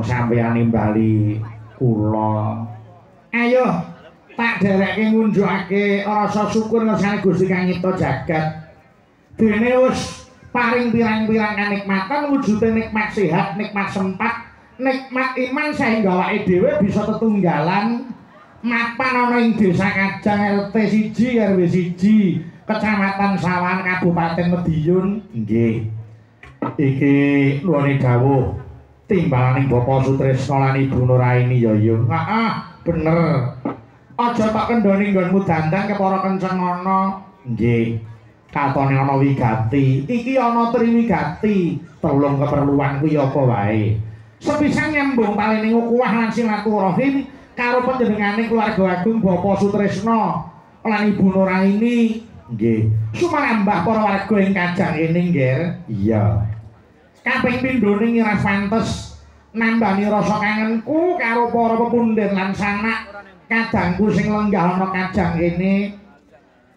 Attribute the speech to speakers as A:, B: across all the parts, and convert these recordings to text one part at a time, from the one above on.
A: yo sampeyan nimbali kula. Ayo tak dereke ngunjukake rasa syukur ngersane Gusti Kang Nyipta jagat. Dene wis paring pirang-pirang kanikmatan wujude nikmat sehat nikmat sempat nikmat iman sehingga awake dhewe bisa tetunggalan mapan ana ing desa Kajang RT 1 RW 1 Kecamatan Sawan Kabupaten Madiun nggih. Iki nuwun dawuh timbalaning Bapak Sutrisno lan Ibu Nuraini ya ya. Heeh bener. Aja tak kendhoni nggonmu dandang kepara kenceng ana. Nggih. Katone ana wigati. Iki ana triwigati. Tulung keperluan kuwi apa wae? Sepisan nyambung paling ukuah lan silaturahim karo panjenengane keluarga agung Bapak Sutrisno lan Ibu Nuraini. Nggih. Sumarambah para warga ing kajang ini nggih. Iya kaping pindhone ngira pantes nambani rasa kangenku karo para pepundhen lan sanak kadangku sing lenggah ana kajang ini.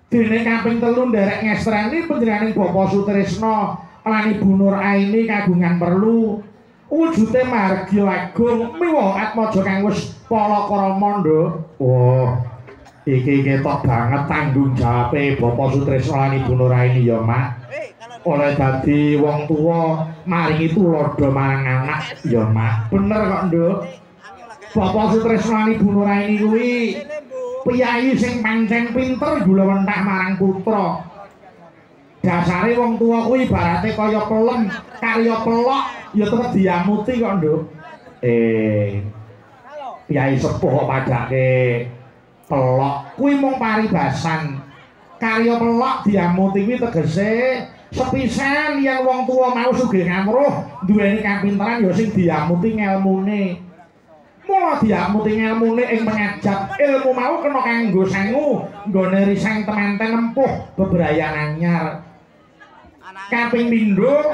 A: Dene kaping telu nderek ngestrani panjenenganing Bapak Sutrisno lan Ibu Nuraini kagungan perlu. Wujude margi agung miwa atmaja kang wis palakrama nduk oh iki ketok banget tanggung jawabe Bapak Sutrisno lan Ibu Nuraini ya Mak oleh dadi wong tuwa maringi tulodo marang anak. Ya Mak bener kok nduk. Bapak Sutrisno lan Ibu Nuraini kuwi piyayi sing pancen pinter gulawentak marang putra. Dasare wong tuwa kuwi ibarate kaya pelem karya pelok ya tetep diamuti kok nduk. Eh Kyai sepuh kok padake pelok. Kuwi mung paribasan. Karya pelok diamuti kuwi tegese sepisan yang wong tua mau sugih ngamruh duweni kapinteran ya sing diamuti ngelmune. Mula diamuti ngelmune ing pengajap ilmu mau kena kanggo sangu nggone risang temanten empuh bebrayan anyar. Kaping pindho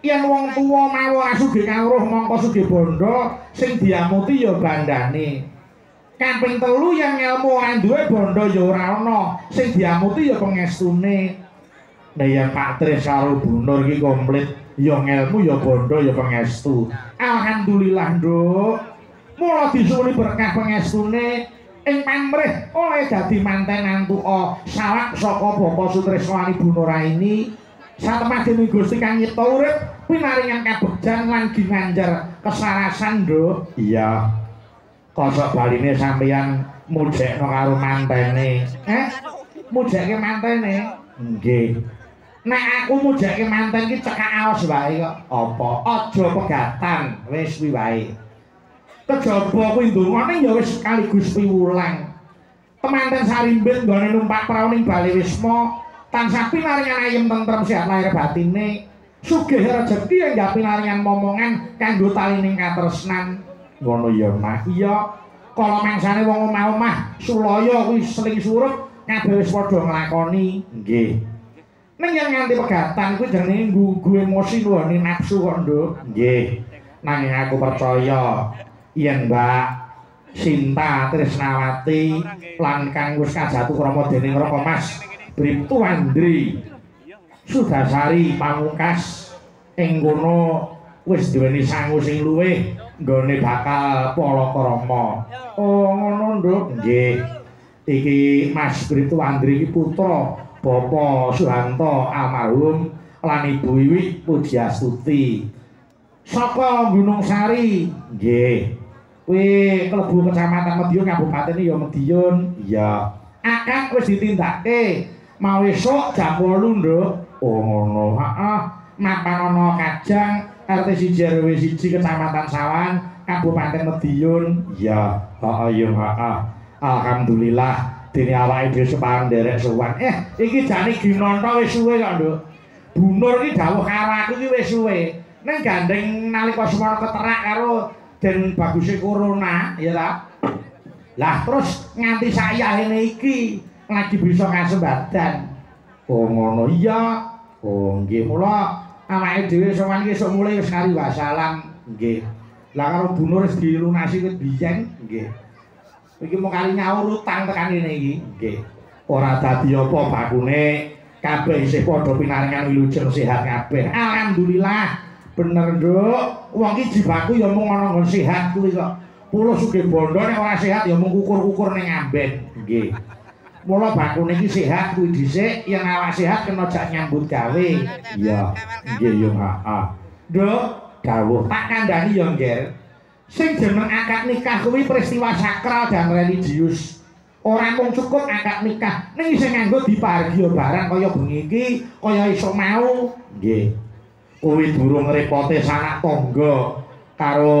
A: yen wong tuwa mau ora sugih kawruh mongko sugih bondo sing diamuti ya bandane kaping telu yang ilmu ora duwe bondo ya ora ana sing diamuti ya pengestune Nah Pak Tris karo Bu Nur iki komplit. Ya ilmu ya bondo ya pengestu. Alhamdulillah nduk. Mula disuwuni berkah pengestune ing pamrih oleh dadi manten antuka salak saka Bapak Sutrisno lan Ibu Nuraini satemah dening Gusti Kang Nyipta urip pinaringan kabegjan lan ginanjar kesarasan nduk. Iya. Kosok baline sampeyan mujekno karo mantene. Eh? Mujekke mantene? Nggih nek aku mujake manten ki cekak aos wae kok. Apa? Aja pegatan wis kuwi wae. Kejaba kuwi ndongane ya wis sekaligus piwulang temanten sarimbit nggone numpak prau ning Bali Wisma tansah pinaringan ayem tentrem sehat lahir batine. Sugih rejeki enggak pinaringan momongan kanggo talining katresnan. Ngono ya mah iya kala mangsane wong omah-omah sulaya kuwi seling surut kabeh wis padha nglakoni. Nggih Neng yang nganti pegatan kuwi jenenge nggugu emosi nuwuni nafsu kok, Nduk. Nggih. Nanging aku percaya yen Mbak Sinta Trisnawati lan kang wis kajatu krama dening Raka Mas Briptu Andri Sudasari Pamungkas ing kono wis duweni sangu sing luwih nggone bakal palakrama. Oh, ngono, Nduk. Nggih. Iki Mas Briptu Andri iki putra Bapak Suhanto almarhum lan Ibu Wiwi Pujiastuti saka Gunung Sari nggih. Kuwi klebu kecamatan Medion kabupaten ya Medion. Iya. Akad wis ditindakake mau esuk jam 8 nduk? Oh ngono. Heeh. Mapan ana Kajang RT 1 RW 1 kecamatan Sawan Kabupaten Medion. Iya. Heeh ya alhamdulillah dene awake dhewe sepan nderek sowan. Eh, iki jane ginonto wis suwe kok, Nduk. Bunur iki dawuh karo aku iki wis suwe. Ning gandeng nalika semono keterak karo Den Baguse Corona, ya ta? Lah terus nganti sayahene iki lagi bisa kasembadan. Oh ngono iya. Oh nggih mula awake dhewe sowan iki sok mulai wis kali wasalam. Nggih. Lah karo Bunur wis dilunasi wit biyen, nggih. Iki mau kali nyaur utang tekan ini iki. Nggih. Ora dadi apa bakune kabeh isih padha pinaringan wilujeng sehat kabeh. Alhamdulillah. Bener, Nduk. Wong iki jibaku ya mung ana nggon sehat kuwi kok. Pulo sugih bondo nek ora sehat ya mung kukur-kukur ning amben. Nggih. Mula bakune iki sehat kuwi dhisik, yen awak sehat kena jak nyambut gawe. Iya. Nggih yo, heeh. Nduk, dawuh tak kandhani yo, Ngger. Sing jeneng akad nikah kuwi peristiwa sakral dan religius. Ora mung cukup akad nikah, ning isih nganggo dipargya barang kaya bengi iki, kaya iso mau. Nggih. kuwi durung repote sanak tangga karo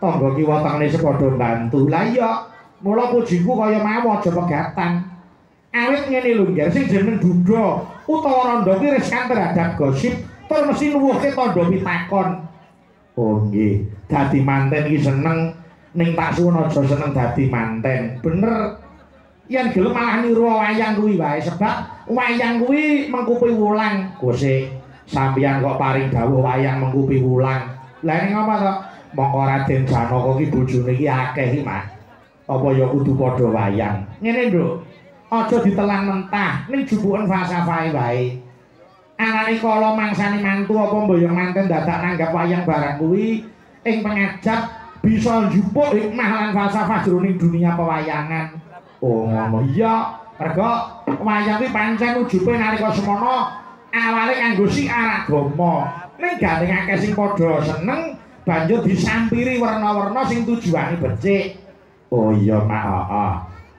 A: tangga kiwa tengene sepadha bantu. Lah iya, mula pujiku kaya mau aja pegatan. Awit ngene lho, sing jeneng Budha utawa Randa ki terhadap gosip, tur mesti nuwuhke tandha pitakon. Oh nggih, dadi manten iki seneng ning tak suwun aja seneng dadi manten. Bener. Yen gelem malah niru wayang kuwi wae sebab wayang kuwi mengkupi wulang. Gosik sampeyan kok paring dawuh wayang mengkupi wulang. Lah ning apa to? Mongko Raden Janaka ki bojone iki akeh iki, Mas. Apa ya kudu padha wayang? Ngene, Nduk. Aja ditelan mentah, ning jubuken falsafah wae. Anane kala mangsani mantu apa mboyong manten dadak nanggap wayang barang kuwi ing pengajap bisa njupuk hikmah lan falsafah jroning dunia pewayangan. Oh, ngono. Iya, mergo wayang kuwi pancen ujupe nalika semana awale kanggo siar agama ning gandeng akeh sing padha seneng banjur disampiri warna-warna sing tujuane becik. Oh iya mak. Heeh.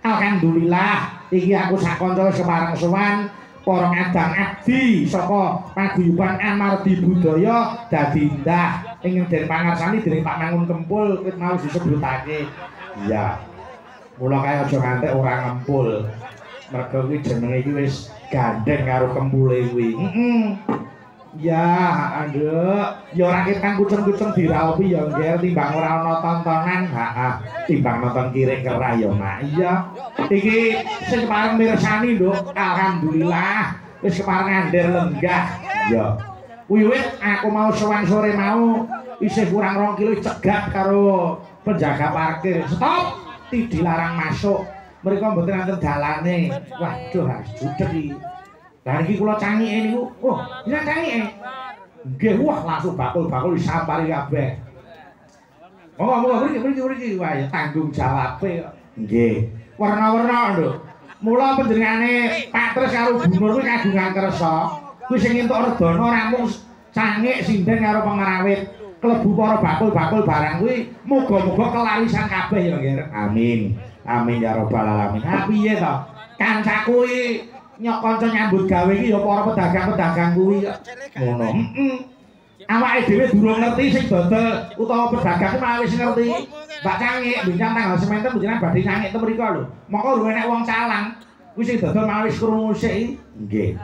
A: Alhamdulillah iki aku sak kanca semarang sowan para ngadang abdi saka paguyuban amardi budaya dadi indah ing den pangarsani dening Pak Mangun Kempul ket mau disebutake iya mula kaya aja ngantek ora ngempul mergo kuwi jenenge iki wis gandeng karo kembule kuwi. Heeh. Ya, anduk. Ya ora kang kucing-kucing diraopi ya ngger timbang ora ana tontonan. Heeh. Timbang nonton kirik kerah ya, Mak. Iya. Iki sing pareng mirsani, Nduk. Alhamdulillah. Wis kepareng ander lenggah. Ya. Wiwit aku mau sowan sore mau isih kurang 2 kilo cegat karo penjaga parkir. Stop. Dilarang masuk. mereka mboten wonten dalane. Waduh, harus judeg iki. Lah iki kula cangike niku. Oh, iki cangike. Nggih, wah langsung bakul-bakul disampari kabeh. Oh, monggo mriki mriki mriki wah ya tanggung jawabe kok. Nggih. Warna-warna lho. Mula panjenengane Pak Tres karo Bu Nur kuwi kagungan kersa. Kuwi sing entuk redana ora mung cangik sinden karo pengarawit. Klebu para bakul-bakul barang kuwi muga-muga kelarisan kabeh ya. Amin. Amin ya rabbal alamin. Ha piye to? Kancaku iki nyok kanca nyambut gawe iki ya para pedagang-pedagang kuwi. Ngono. Heeh. Awake dhewe durung ngerti sing dodol utawa pedagang malah wis ngerti. Mbak Cangik bincang tanggal sementen jenengan badhe cangik ten mriku lho. Moko lho enek wong calang. Kuwi sing dodol malah wis krungu sik. Nggih.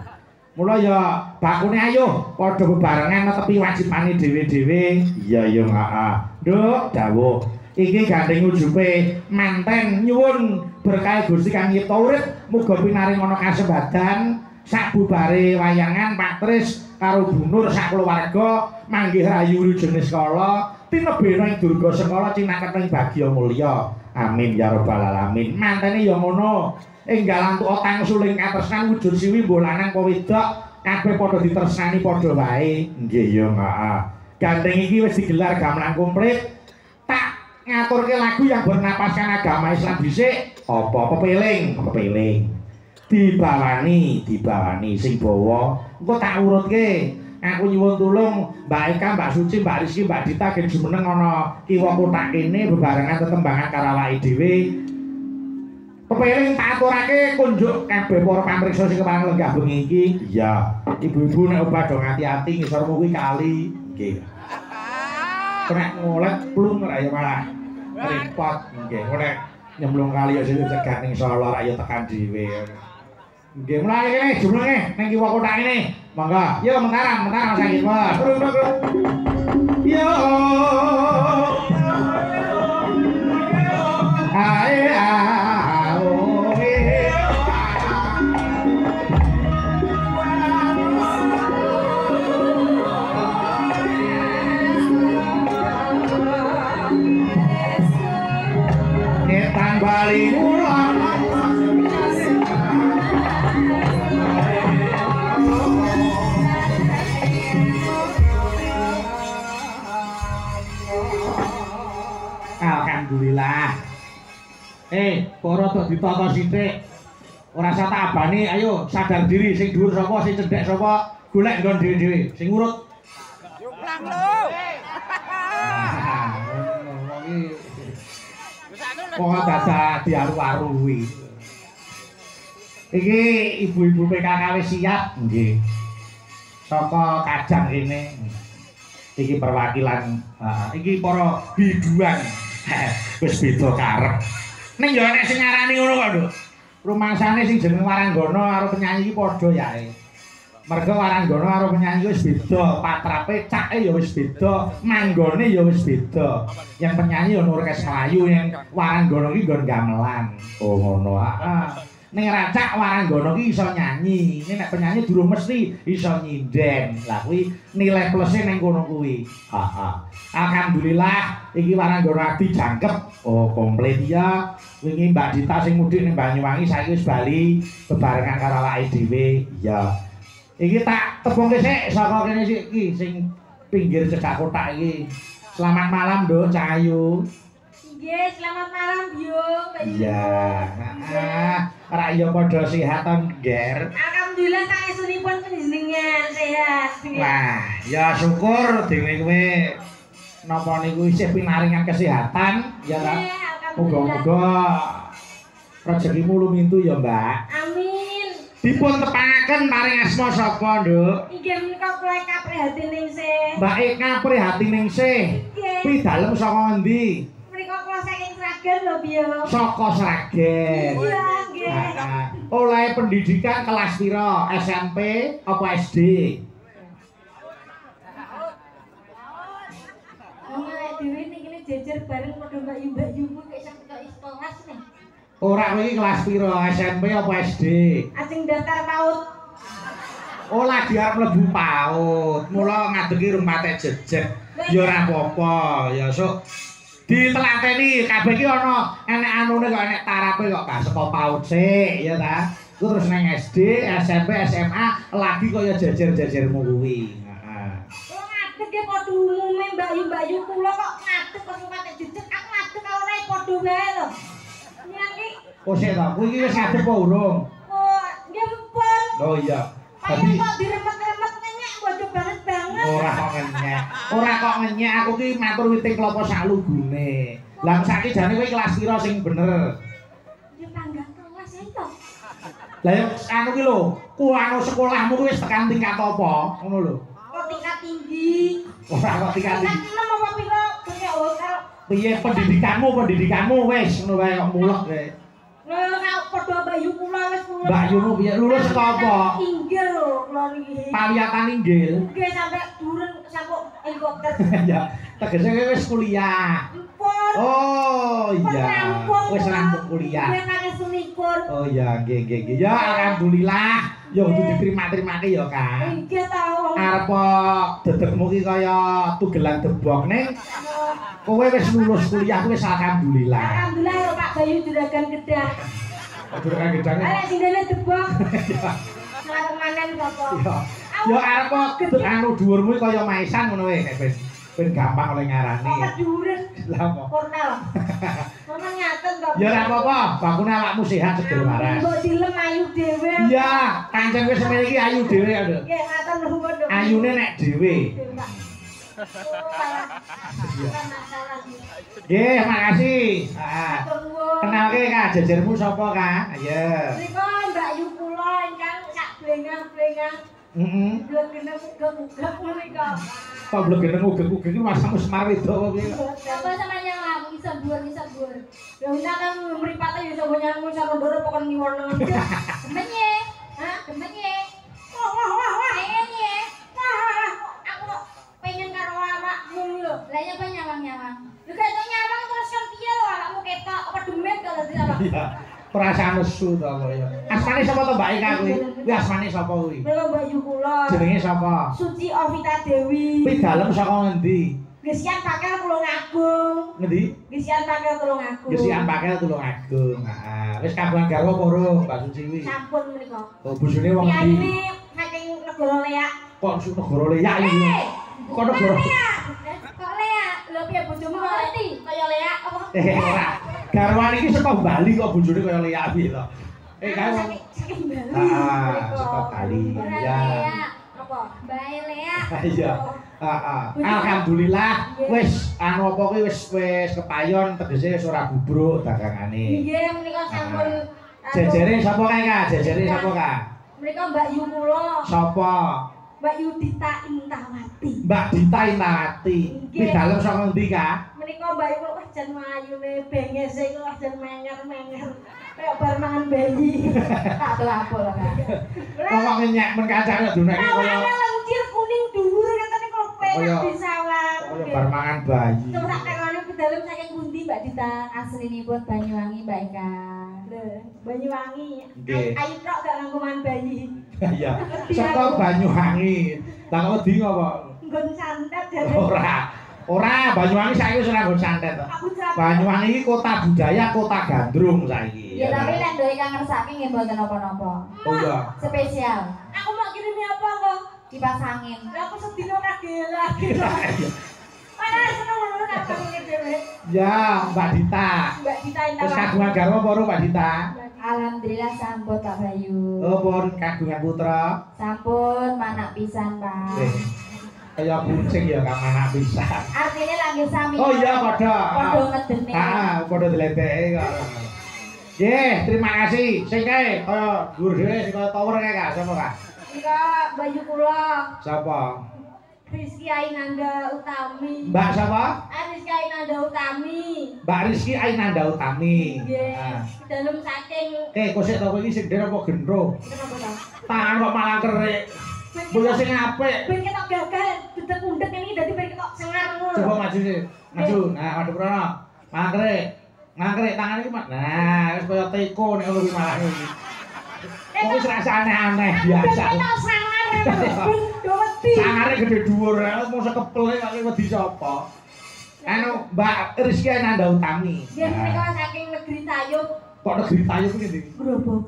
A: Mula ya bakune ayo padha bebarengan netepi wajibane dhewe-dhewe. Iya ya, heeh. Nduk, dawuh. Iki gandeng ujupe manten nyuwun berkah Gusti Kang Yipta urip. Muga pinaring ana kasembadan sak bubare wayangan Pak Tris karo Bu Nur sak keluarga manggih rayu jenis kala tinebena ing durga sekolah cinaket ing bagya mulya. Amin ya rabbal alamin. Mantene ya ngono. Enggal antuk otang suling katresnan wujud siwi mbuh lanang apa wedok kabeh padha ditresnani padha wae. Nggih ya heeh gandeng iki wis digelar gamelan komplit ngaturke lagu yang bernapaskan agama Islam dhisik apa pepeling pepeling dibawani dibawani sing bawa engko tak urutke. Aku nyuwun tulung Mbak Eka Mbak Suci Mbak Rizki Mbak Dita gen jumeneng ana kiwa kotak kene bebarengan tetembangan karo awake dhewe. Pepeling tak aturake kunjuk kabeh para pamriksa sing kepareng lenggah bengi iki. Iya. Ibu-ibu nek obah do ngati-ati ngisor kuwi kali. Nggih. Nek ngolek plung ra ya malah repot nggih nek nyemplung kali ya sing cegah ning Solo ra ya tekan dhewe nggih mulai kene jumlahe ning kiwa kotak ini monggo yo mentarang mentarang sakit wah yo ae bali. Alhamdulillah. Eh para tok ditata sithik? Ora usah tabani ayo sadar diri sing dhuwur sapa sing cendhek sapa golek nggon dhewe-dhewe. Sing urut.
B: Yo plang lho
A: Wong dadak diaru-aru kuwi. Iki ibu-ibu PKK wis siap nggih. Saka Kajang rene. Iki perwakilan uh, iki para biduan. wis beda karep. Ning yo nek sing ngarani ngono kok, Nduk. Rumangsane sing jeneng Waranggana karo penyanyi iki padha yae. Mergo Waranggana karo penyanyi wis beda, patrape cake ya wis beda, manggone ya wis beda. Yang penyanyi ya Melayu, yang Waranggana iki nggon gamelan. Oh ngono. Heeh. Ning racak Waranggana iki iso nyanyi. Nek nek penyanyi durung mesti iso nyinden. Lah kuwi nilai plusnya ning kono kuwi. Heeh. Alhamdulillah iki Waranggana dijangkep. Oh komplit ya. Wingi Mbak Dita sing mudik ning Banyuwangi saiki wis bali bebarengan karo awake dhewe. Iya. Iki tak tepungke sik saka kene sik iki sing pinggir cedhak kotak iki. Selamat malam, Nduk Cahayu.
B: Nggih, selamat malam, Yu.
A: Iya. Heeh. Ora ya padha sehat to, Ger.
B: Alhamdulillah tak esunipun panjenengan sehat.
A: Wah, ya syukur dhewe kowe napa niku isih pinaringan kesehatan ya ta.
B: Nggih, alhamdulillah.
A: Muga-muga rezekimu lumintu ya, Mbak.
B: Amin.
A: Dipun tepangaken paring asma sapa, Nduk?
B: Inggih menika kula kaprihatin ningsih.
A: Mbak Eka Prihatiningsih.
B: Nggih.
A: Kuwi dalem saka endi?
B: Menika kula saking Sragen lho, Bio.
A: Saka Sragen.
B: Iya, nggih.
A: Nah, oleh pendidikan kelas pira? SMP apa SD?
B: Awake dhewe kene jejer bareng padha Mbak Mbak Yu
A: Ora kowe kelas pira? SMP apa SD?
B: Ajeng daftar PAUD.
A: Oh lagi arep mlebu PAUD. Mula ngadegi rumpate jejer. Ya ora apa-apa, ya sok ditelateni kabeh iki ana enek anune kok enek tarape kok gak saka PAUD sik, ya ta. Ku terus nang SD, SMP, SMA lagi kaya jejer-jejermu kuwi. Heeh.
B: Kula ngadeg ge padha umume Mbak Yu Mbak Yu kula kok ngadeg kok rumpate jejer aku ngadeg karo nek padha wae lho.
A: Oh sik ta, kuwi iki wis ngadep apa urung?
B: Oh, nggih pun.
A: Oh iya. Tapi
B: kok diremet-remet ngenyek bodoh banget banget.
A: ora kok ngenyek. Ora kok ngenyek, aku ki matur witing klopo sak lugune. Lah saiki jane kowe kelas pira sing bener?
B: Ya tangga kelas ya itu.
A: Lah anu ki lho, ku anu sekolahmu kuwi wis tekan tingkat apa? Ngono lho.
B: Kok tingkat tinggi.
A: Ora kok tingkat
B: Tingkat
A: tinggi.
B: enam apa piro? Punya hotel.
A: Piye pendidikanmu, pendidikanmu wis ngono wae kok mulek kowe.
B: Kalau Bayu
A: Yumu piye lulus apa?
B: Inggil lho kula niki.
A: Pawiyatan inggil.
B: Nggih sampe durun sampuk helikopter.
A: ya, tegese kowe wis kuliah.
B: Pun.
A: Oh iya, wis rampung kuliah.
B: Nggih pakai sunipun.
A: Oh iya, nggih nggih nggih. Ya alhamdulillah. Ya kudu diterima-terimake ya, Kang.
B: Nggih ta wong.
A: Arep dedekmu ki kaya tugelan debok ning kowe wis lulus kuliah wis alhamdulillah.
B: Alhamdulillah ya Pak Bayu juragan kedah.
A: Aduh ra gedane.
B: Arek sindene debok. Ngarep manen bapak.
A: Ya. Ya arep anu dhuwurmu kaya maisan ngono wae nek ben gampang oleh ngarani.
B: Kok keduren
A: Lah apa?
B: kornel. Mana nyaten kok.
A: Ya ora apa-apa, bakune awakmu sehat segel waras.
B: Mbok dilem ayu dhewe.
A: Iya, kancing wis semene iki ayu dhewe ya, Nduk.
B: Nggih, ngaten lho. Nduk.
A: Ayune nek dhewe. Nggih, makasih. Ah.
B: Matur nuwun.
A: Kenalke Kak, jejermu sapa, Kak? Ayo.
B: Menika Mbak Yu kula ingkang sak blengang-blengang
A: Mm-hmm.
B: Heeh. Blegene muga-muga mereka.
A: Pak blegene muga-muga iki masang wis mari apa piye?
B: Apa sampeyan aku iso dhuwur iso dhuwur. Ya kan mripate ya sapa nyangmu karo ndoro pokon. Gemenye. Hah, gemenye. Wah wah wah wah. Gemenye. Wah wah. Aku kok pengen karo awakmu lho. Lah iya nyapa nyawang-nyawang. Lu gak tau nyawang terus kan piye lho awakmu ketok apa demet kalau
A: tidak. Perasaan nesu to kok ya. Asmane sapa to Mbak Eka kuwi? Kuwi asmane sapa kuwi?
B: Mila Mbak Yu kula.
A: Jenenge sapa?
B: Suci Ovita Dewi.
A: Kuwi dalem saka ngendi?
B: Gesian pakel tulung agung.
A: Ngendi?
B: Gesian pakel tulung agung.
A: Gesian pakel tulung agung. Heeh. Wis kagungan garwa apa urung Mbak Suci kuwi?
B: Sampun menika.
A: Oh, bojone wong endi?
B: Piyane saking negara Leak.
A: Kok su negara leyak iki?
B: Eh,
A: Kok negara
B: Leak. Kok Leak? Lho piye bojomu kok ngerti? Kaya Leak apa
A: Eh ora. Garwan iki saka Bali kok bojone kaya Lea piye to? Eh kae wong
B: Saking- Bali.
A: Ah,
B: Mereka.
A: saka Bali.
B: Ora
A: Ya.
B: Apa? Mbak Lea.
A: Iya. Heeh. Alhamdulillah wis anu apa kuwi wis wis kepayon tegese wis ora bubruk dagangane.
B: Nggih, menika sampun anu,
A: Jejere sapa kae Kak? Jejere sapa Kak?
B: Menika Mbak Yu kula,
A: Sapa?
B: Mbak Yudita Intawati.
A: Mbak Dita Inawati. Kuwi
B: Nggih.
A: dalem saka endi Kak?
B: Menika Mbak Yu wah jan mayune bengese iku wah jan menger-menger. Kayak bar mangan bayi. Tak lho, Kak.
A: Kok kok nyek men kancane dunake kaya
B: Awane lencir kuning dhuwur katane kalau penak di sawah.
A: kaya bar mangan bayi.
B: Coba tengone pedalem saking pundi Mbak Dita?
C: Aslinipun Banyuwangi Mbak Eka.
B: Banyuwangi. Ayu tok gak nganggo mangan bayi.
A: Iya. Saka Banyuwangi. Kok wedi apa?
B: Nggon santet jare.
A: Ora. Ora, Banyuwangi saiki wis ora nggon santet. Banyuwangi iki kota budaya, kota gandrung saiki.
C: Ya tapi lek ndok ingkang ngersake nggih mboten napa-napa.
A: Oh iya.
C: Spesial
B: Aku mau kirim apa kok?
C: Kipas angin.
B: Lah aku sedino kagel lagi. Mana seneng ngono ngene dhewe.
A: Ya, Mbak Dita.
B: Mbak Dita
A: Wis
B: Intawati.
A: kagungan garwa apa Mbak Dita?
C: Alhamdulillah sampun Pak Bayu.
A: Oh, pun kagungan putra.
C: Sampun manak pisan, Pak.
A: Eh, Kaya kucing ya kang anak pisan.
C: Artinya langgih sami.
A: Oh iya, padha.
C: Padha ngedene.
A: Ah, padha dileteki kok. Nggih, terima kasih. Sing kae kaya dhuwur dhewe sing kaya tower kae Kak, sapa Kak?
B: Nika Bayu kula
A: Sapa?
B: Rizky Ainanda Utami.
A: Mbak sapa?
B: Ah, Rizky Ainanda Utami.
A: Mbak Rizky Ainanda Utami.
B: Nggih.
A: Ah.
B: Dalem saking
A: Eh, kok sik to kowe iki sing der apa gendro? Tangan kok malah kerik. Boyo sing apik.
B: Ben ketok gagal, dedek undek ini dadi ben ketok sengar ngono.
A: Coba maju sih. Maju. Nah, maju prono. Malah kerik tangan iki. Nah, wis kaya teko nek ngono kuwi malah ngene. Wis rasane aneh biasa. Sangare gede dhuwur, mosok kepele kok wedi sapa? Anu, Mbak Rizky Ainanda Utami.
B: Mereka
A: Nah,
B: saking negeri Tayub
A: kok negeri Tayu kuwi ndi?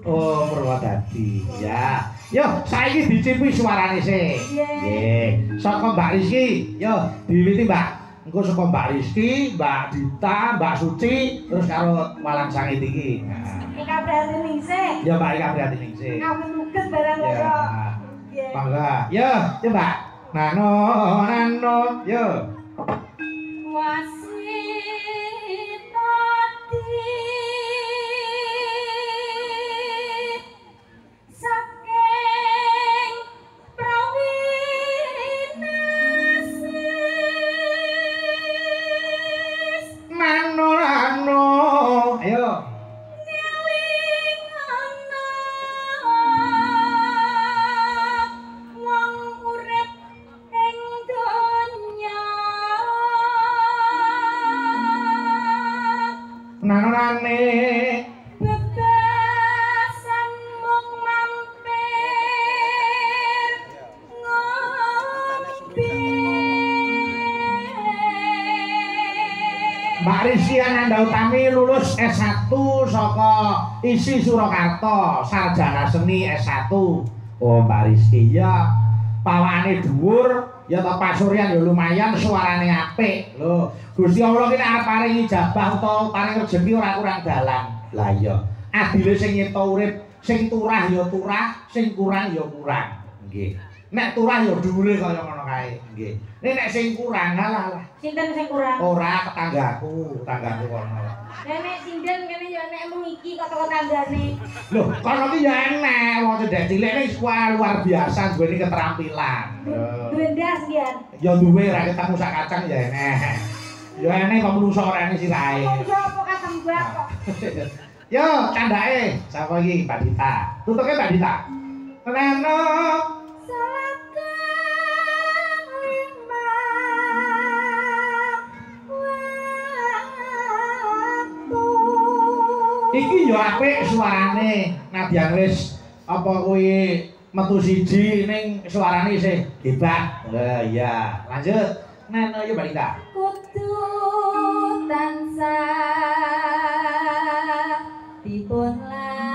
A: Oh, Purwodadi. Ya. Yo, saiki dicipi suarane sih. Nggih. Saka Mbak Rizky. Yo, diwiwiti, Mbak. Engko saka Mbak Rizky, Mbak Dita, Mbak Suci, terus karo Malang Sangit iki.
B: Ika berarti ningsih.
A: Ya, Mbak Ika berarti ning sih.
B: Kami nuket barang
A: Ya.
B: Nggih.
A: Bangga. Yo, yo, Mbak. Nano, nano, yo.
B: Wasitati
A: isi Surakarta, sarjana seni S1. Oh, Mbak Rizky ya pawakane dhuwur, ya to pasuryan ya lumayan, suarane apik. Lho, Gusti Allah ki arep paring ijabah utawa paring rezeki ora kurang dalan. Lah iya, adile sing nyipta urip, sing turah ya turah, sing kurang ya kurang. Nggih. Nek turah ya dhuwure kaya ngono kae. Nggih. Nek nek sing kurang alah lah.
B: Sinten sing kurang?
A: Ora tetanggaku, tetanggaku kono.
B: Nenek sinden kene ya nek mung iki kok teko tanggane.
A: Loh, kono ki ya enek wong cedek cilik nek luar biasa duweni keterampilan.
B: Duwe ndas biar.
A: Ya duwe ra ketemu sak kacang ya enek. Ya enek kok menungso ora enek sirahe.
B: Yo apa katembak kok.
A: Yo, candake. Sapa iki Mbak Dita? Tutuke Mbak Dita. Reno. Iki yo apik suarane. Nadyan wis apa kuwi metu siji ning suarane isih hebat. Lah iya, lanjut. Neno yo Mbak Dita.
C: Kudu tansah dipun lampahi.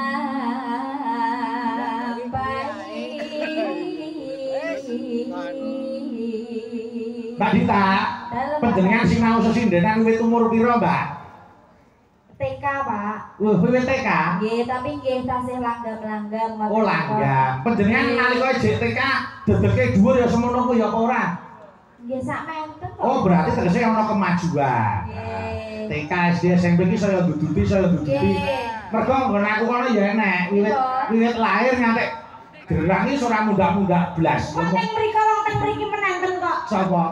A: Mbak Dita,
C: Dalem
A: panjenengan sinau sesindenan wiwit umur pira, Mbak?
C: TK Pak
A: Wah, wiwit TK.
C: Nggih tapi nggih tasih langgam-langgam
A: Oh, langgam. Panjenengan nalika isih TK dedeke dhuwur ya semono ku ya apa ora?
C: Nggih sak menten kok
A: Oh, berarti tegese ana kemajuan.
C: Nggih
A: TK SD SMP iki saya duduti saya duduti. Mergo nggon aku kono ya enek wiwit
C: Iya.
A: wiwit lahir nganti gerang iki ora muda-muda blas.
B: Wong teng mriko wong teng mriki menanten kok.
A: Sapa?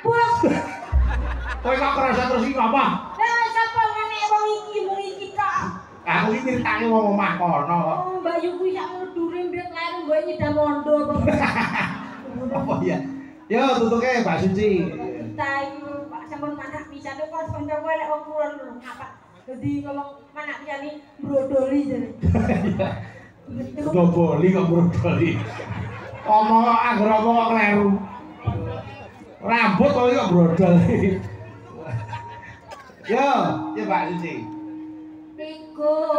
B: Bos.
A: Kowe kok kerasa terus iki apa?
B: Lah sapa ngene wong iki mung
A: Aku iki wong omah kono kok.
B: Oh, Mbak Yu kuwi sak ngono dure mbet lair mbok nyidam mondo apa.
A: Apa ya? Yo tutuke Mbak Suci.
B: Tayu, Pak sampun manak pisan kok kanca kowe lek wong kulon lho ngapa. Dadi ngomong manak pisan iki brodoli jare.
A: Doboli kok brodoli. Omong anggere omong kok kleru. Rambut kok kok brodol. Yo, yo Mbak Suci. Oh.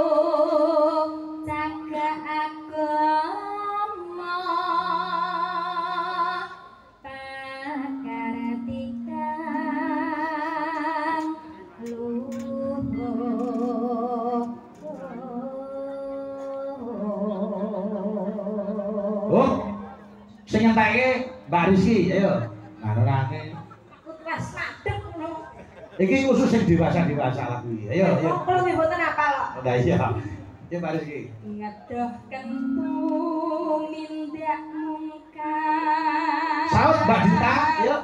A: Sing nyentekke Mbak Rizky, ayo.
B: Madhep ngono.
A: Iki khusus sing dewasa-dewasa lagu iki. Ayo, ayo.
B: Oh, Kalau nggih boten apal kok.
A: Nah iya. Ya Mbak Rizky.
C: Ngadoh kentung mindak mungkar
A: Saut Mbak Dita, yuk.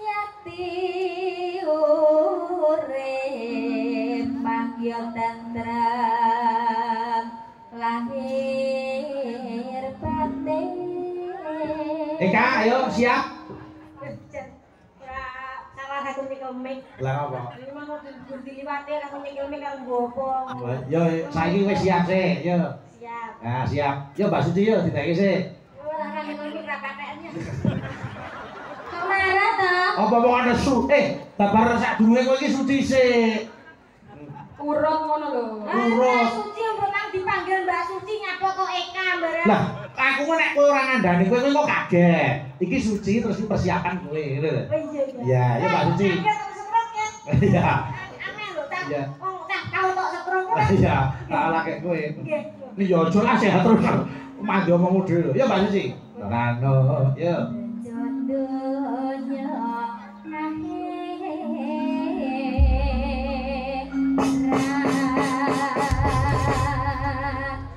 C: Yati urip mangyo tentram lahir batin
A: Eka, ayo siap.
B: Aku mic.
A: Lah apa?
B: Ini mah mau di- diliwati aku mic karo gopo.
A: Yo saiki wis siap sih, yo.
B: Siap.
A: Nah, siap. Yo Mbak Suci yo diteke sih.
B: Ora kan mic ra kateknya.
C: Marah toh?
A: Apa mau ada su? Eh, babar sak durunge kowe iki suci sih.
B: Urut ngono lho.
A: Urut.
B: Ah, Suci mbok nang dipanggil Mbak Suci nyapa kok Eka bareng.
A: Lah, aku kok nek kowe ora ngandani kowe kok kaget. Iki suci terus persiapan kowe, ngono lho.
B: Oh iya iya.
A: Ya, ya Mbak Suci.
B: Angkat terus kan.
A: Iya.
B: Aneh lho, tak.
A: Iya.
B: Oh, kau tok.
A: Iya, tak ala kayak kowe.
B: Nggih.
A: Ini yo aja lah sehat terus. Mandi omongmu dhewe lho. Ya Mbak Suci. Rano, yo.
C: Jodohnya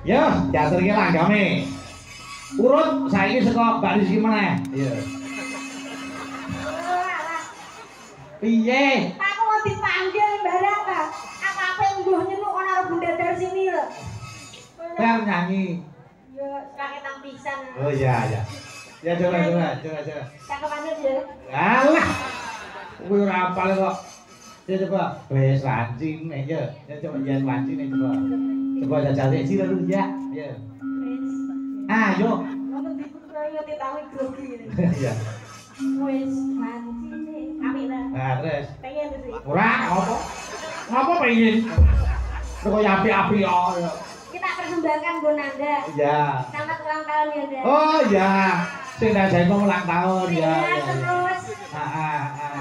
A: Yo, diaturke langgame. Urut saiki saka Mbak Rizki meneh. Iya. Piye?
B: Aku mau dipanggil barang ta. Akape ngguh nyeluk ana arep ndadar sini lho.
A: Bar nyanyi.
B: Iya, Yo, sakake nang pisan.
A: Oh iya iya. Ya coba coba coba coba.
B: Cakepane ya.
A: Alah. Kuwi ora apal kok. Iya, iya. Ya coba, wes wancing nih ya. Ya coba jangan wancing nih coba. Coba jajal sih sih dulu ya, ya. Ya.
B: Ah, yo. Ngono dikurangi
A: tahu. Iya.
B: Pengen sih.
A: Apa? Api-api.
B: Kita persembahkan Bu
A: Nanda. Iya.
B: Selamat ulang tahun ya,
A: Oh iya. Sing Nanda ulang tahun ya.
B: Iya,
A: ya, ya.
B: terus.
A: ah. ah, ah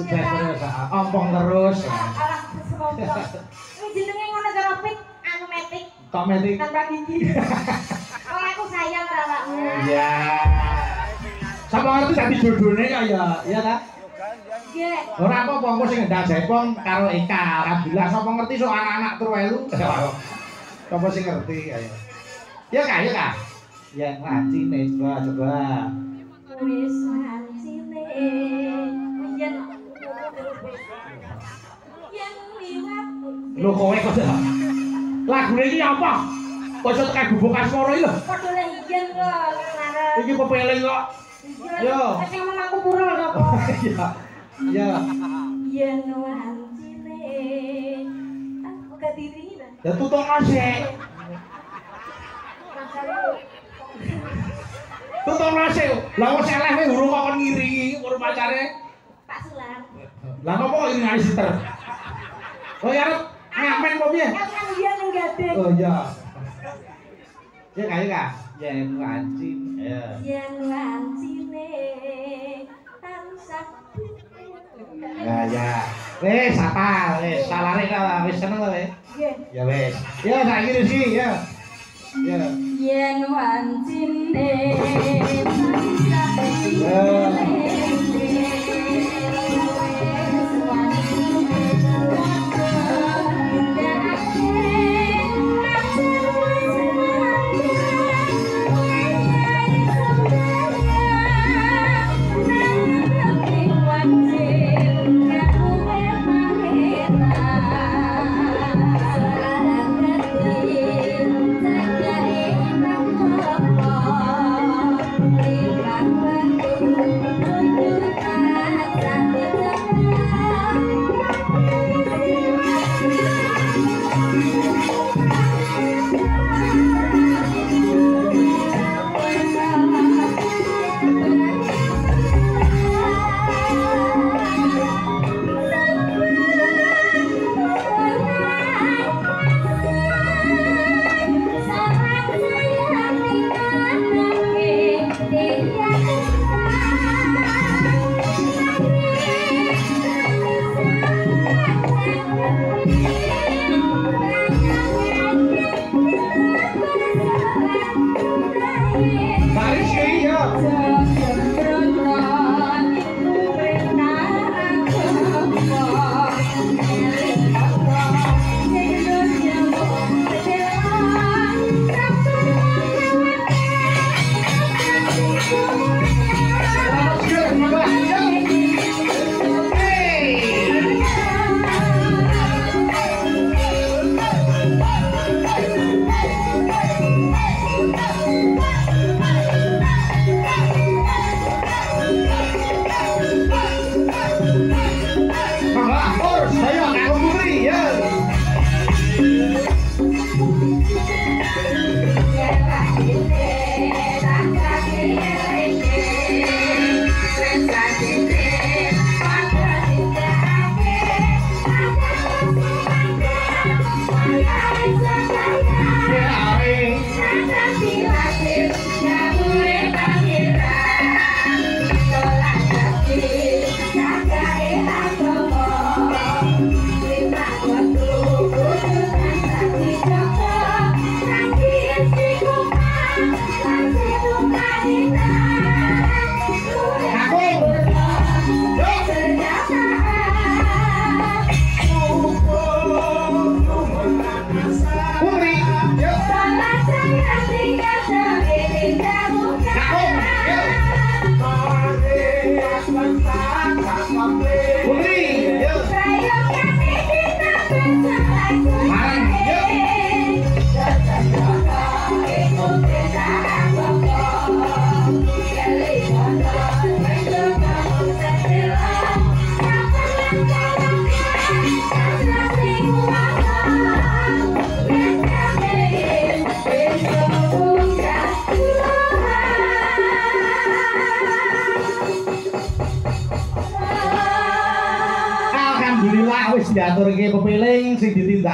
B: ya,
A: terus, ompong terus.
B: Allah semoga. Ini jenenge ngono cara pit anu metik
A: Komedik.
B: tanpa gigi. Kalau aku sayang karo awakmu.
A: Iya. Sama ngerti dadi jodone kok ya, iya ta?
B: Nggih.
A: Ora apa-apa engko sing ngendang Jepong karo Eka. Alhamdulillah sapa ngerti sok anak-anak turu elu. Sapa sing ngerti ayo. Ya Kak, ya Kak. Ya ngacine coba coba.
B: Wis mancine. Yen yen
A: Lho kowe kok Lagune iki apa? Kok iso tekan gubuk asmara iki lho.
B: Padha le yen kok ngarep.
A: Iki pepeling kok. Yo.
B: Sing mamaku pura lho apa?
A: Iya. Iya.
B: Yen mancine. Ah, kok diri lah.
A: Ya tutuk sik. Tutuk sik. Lah wis eleh kowe urung kok ngiringi urung pacare.
B: Pak Sulan.
A: Lah ngopo kok iringi sister? Oh ya, ngamen apa piye?
B: Kan ning gading.
A: Oh iya. Ya kayak kak. Ya anjing. Ya.
B: Yen wancine tansah
C: Ya ya. Wis apa? Wis salare ta wis seneng ta wis.
B: Nggih.
C: Ya wis. Ya saiki Rizky ya. Ya.
A: yen wancine
C: Pak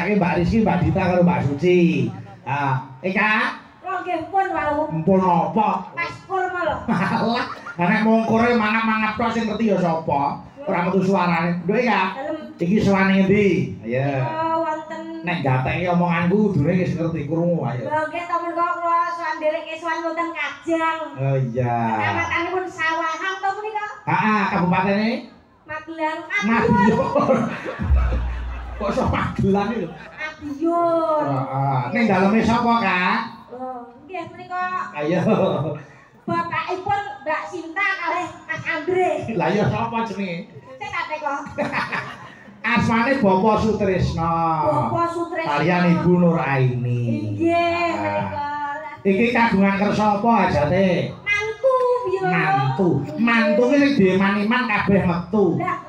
C: ditindakake Mbak Rizky, Mbak Dita karo Mbak Suci. Ah, Eka,
B: Kok nggih pun wau.
C: empun apa?
B: Pas kurma lho.
C: Alah, nek mongkore mangap-mangap tok sing ngerti ya sapa? Ora metu suarane. Nduk Eka,
B: Dalem
C: iki suwane ngendi? Ayo.
B: oh, wonten
C: Nek gateki omonganku kudune wis ngerti krungu ayo.
B: Lho nggih to menika kula sowan ndereke sowan wonten Kajang.
C: Oh iya.
B: Kecamatanipun Sawahan to menika.
C: Heeh, kabupatene
B: Magelang
C: Madiun. Kok iso Magelang iki lho?
B: Madiun.
C: Heeh. Ning daleme sapa, Kak?
B: Oh, nggih menika
C: Ayo.
B: bapakipun Mbak Sinta kalih Mas Andre.
C: Lah ya sapa jenenge?
B: Sing tak teko.
C: Asmane Bapak Sutrisno.
B: Bapak Sutrisno.
C: Kalian Ibu Nur Aini.
B: Nggih
C: Ah.
B: menika.
C: Iki kagungan kersa apa ajate?
B: Mantu biyo.
C: Mantu. Mantu ki sing diemani-man kabeh metu.
B: Lah.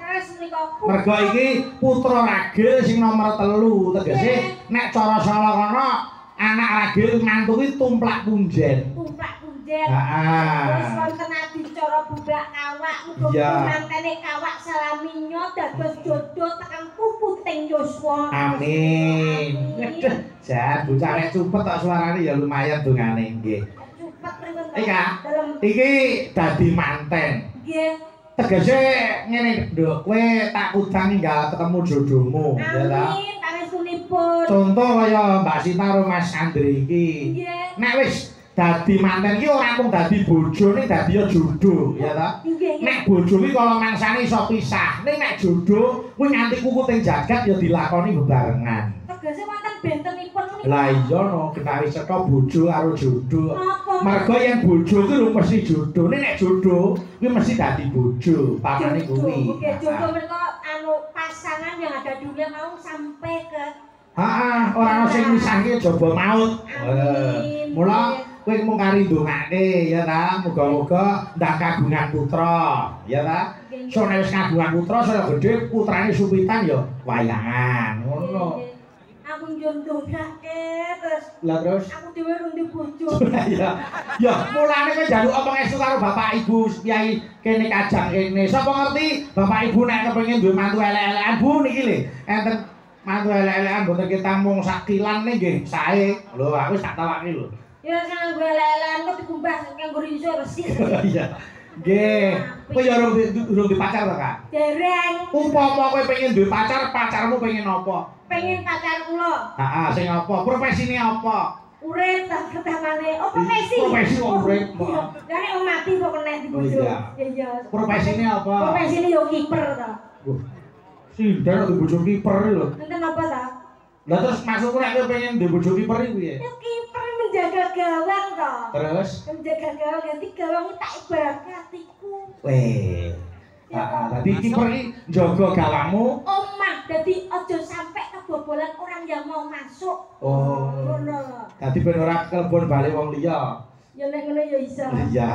C: Mergo iki putra ragil sing nomor telu. Tegese nek cara Solo kono anak ragil mantu ki tumplak punjen.
B: tumplak punjen.
C: Heeh.
B: Terus wonten adicara budak kawak muga
C: Iya.
B: mantene kawak salaminyo dados jodoh tekan puputing Yuswa.
C: Amin. Jan bocah nek cupet tok suarane ya lumayan dongane nggih.
B: Cepet pripun. Dalem
C: Iki dadi manten.
B: nggih
A: tegese ngene nduk kowe tak kudang ninggal ketemu jodohmu ya ta
B: Amin, pangestunipun.
A: contoh kaya Mbak Sita karo Mas Andri iki
B: Nggih.
A: nek wis dadi manten iki ora mung dadi bojo ning dadi ya jodoh ya ta
B: Nggih, nggih.
A: nek bojo iki kala mangsane iso pisah ning nek jodoh kuwi nganti kukuting jagat ya dilakoni bebarengan
B: Tegese wonten bentenipun menika.
A: lah iya no kenawi saka bojo karo jodoh? Mergo yang bojo kuwi mesti jodoh. Nek nek jodoh kuwi mesti dadi bojo. Pakane kuwi.
B: Oke, jodoh menika anu pasangan yang ada dunia mau sampai ke
A: Heeh, ora ono sing misahke jaba maut.
B: Amin.
A: Mula kowe mung kari ndongake ya ta, muga-muga ndak kagungan putra, ya ta. So nek wis kagungan putra saya gedhe putrane supitan ya wayangan. Ngono.
B: Aku njondongake terus
A: Lah terus?
B: aku dhewe rundi bojo.
A: ya ya mulane kowe njaluk apa ngestu karo bapak ibu kiai kene kajang kene. Sapa ngerti? Bapak ibu nek kepengin duwe mantu elek-elekan bu niki lho. Enten mantu elek-elekan boten kita mung sakilan nih nggih sae. Lho aku wis tak tawaki lho.
B: Ya sing gue lelen kok dikumbah kanggo riso resik.
A: iya nggih kowe ya urung urung pacar to kak
B: Dereng
A: umpama kowe pengen duwe pacar pacarmu pengen apa
B: pengen pacar kula
A: heeh sing apa profesine apa
B: urip tak ketamane. Oh profesi.
A: Profesi wong urip, Mbak.
B: Iya. Wong mati kok kena di
A: Oh,
B: bojo.
A: iya.
B: Ya iya.
A: profesine apa
B: Profesine yo kiper.
A: Sindan kok bojo kiper lho.
B: Enten apa ta?
A: Lah terus masukku nek kowe pengen bojo kiper iki piye?
B: Yo kiper menjaga gawang ta.
A: Terus
B: Menjaga gawang nanti gawang tak ibaratke atiku.
A: weh. Heeh, dadi kiper iki njaga gawangmu.
B: Omah dadi aja sampai kebobolan orang yang mau masuk.
A: Oh.
B: Ngono.
A: Dadi ben ora kelebon bali wong liya.
B: Ya nek ngono ya iso.
A: Iya.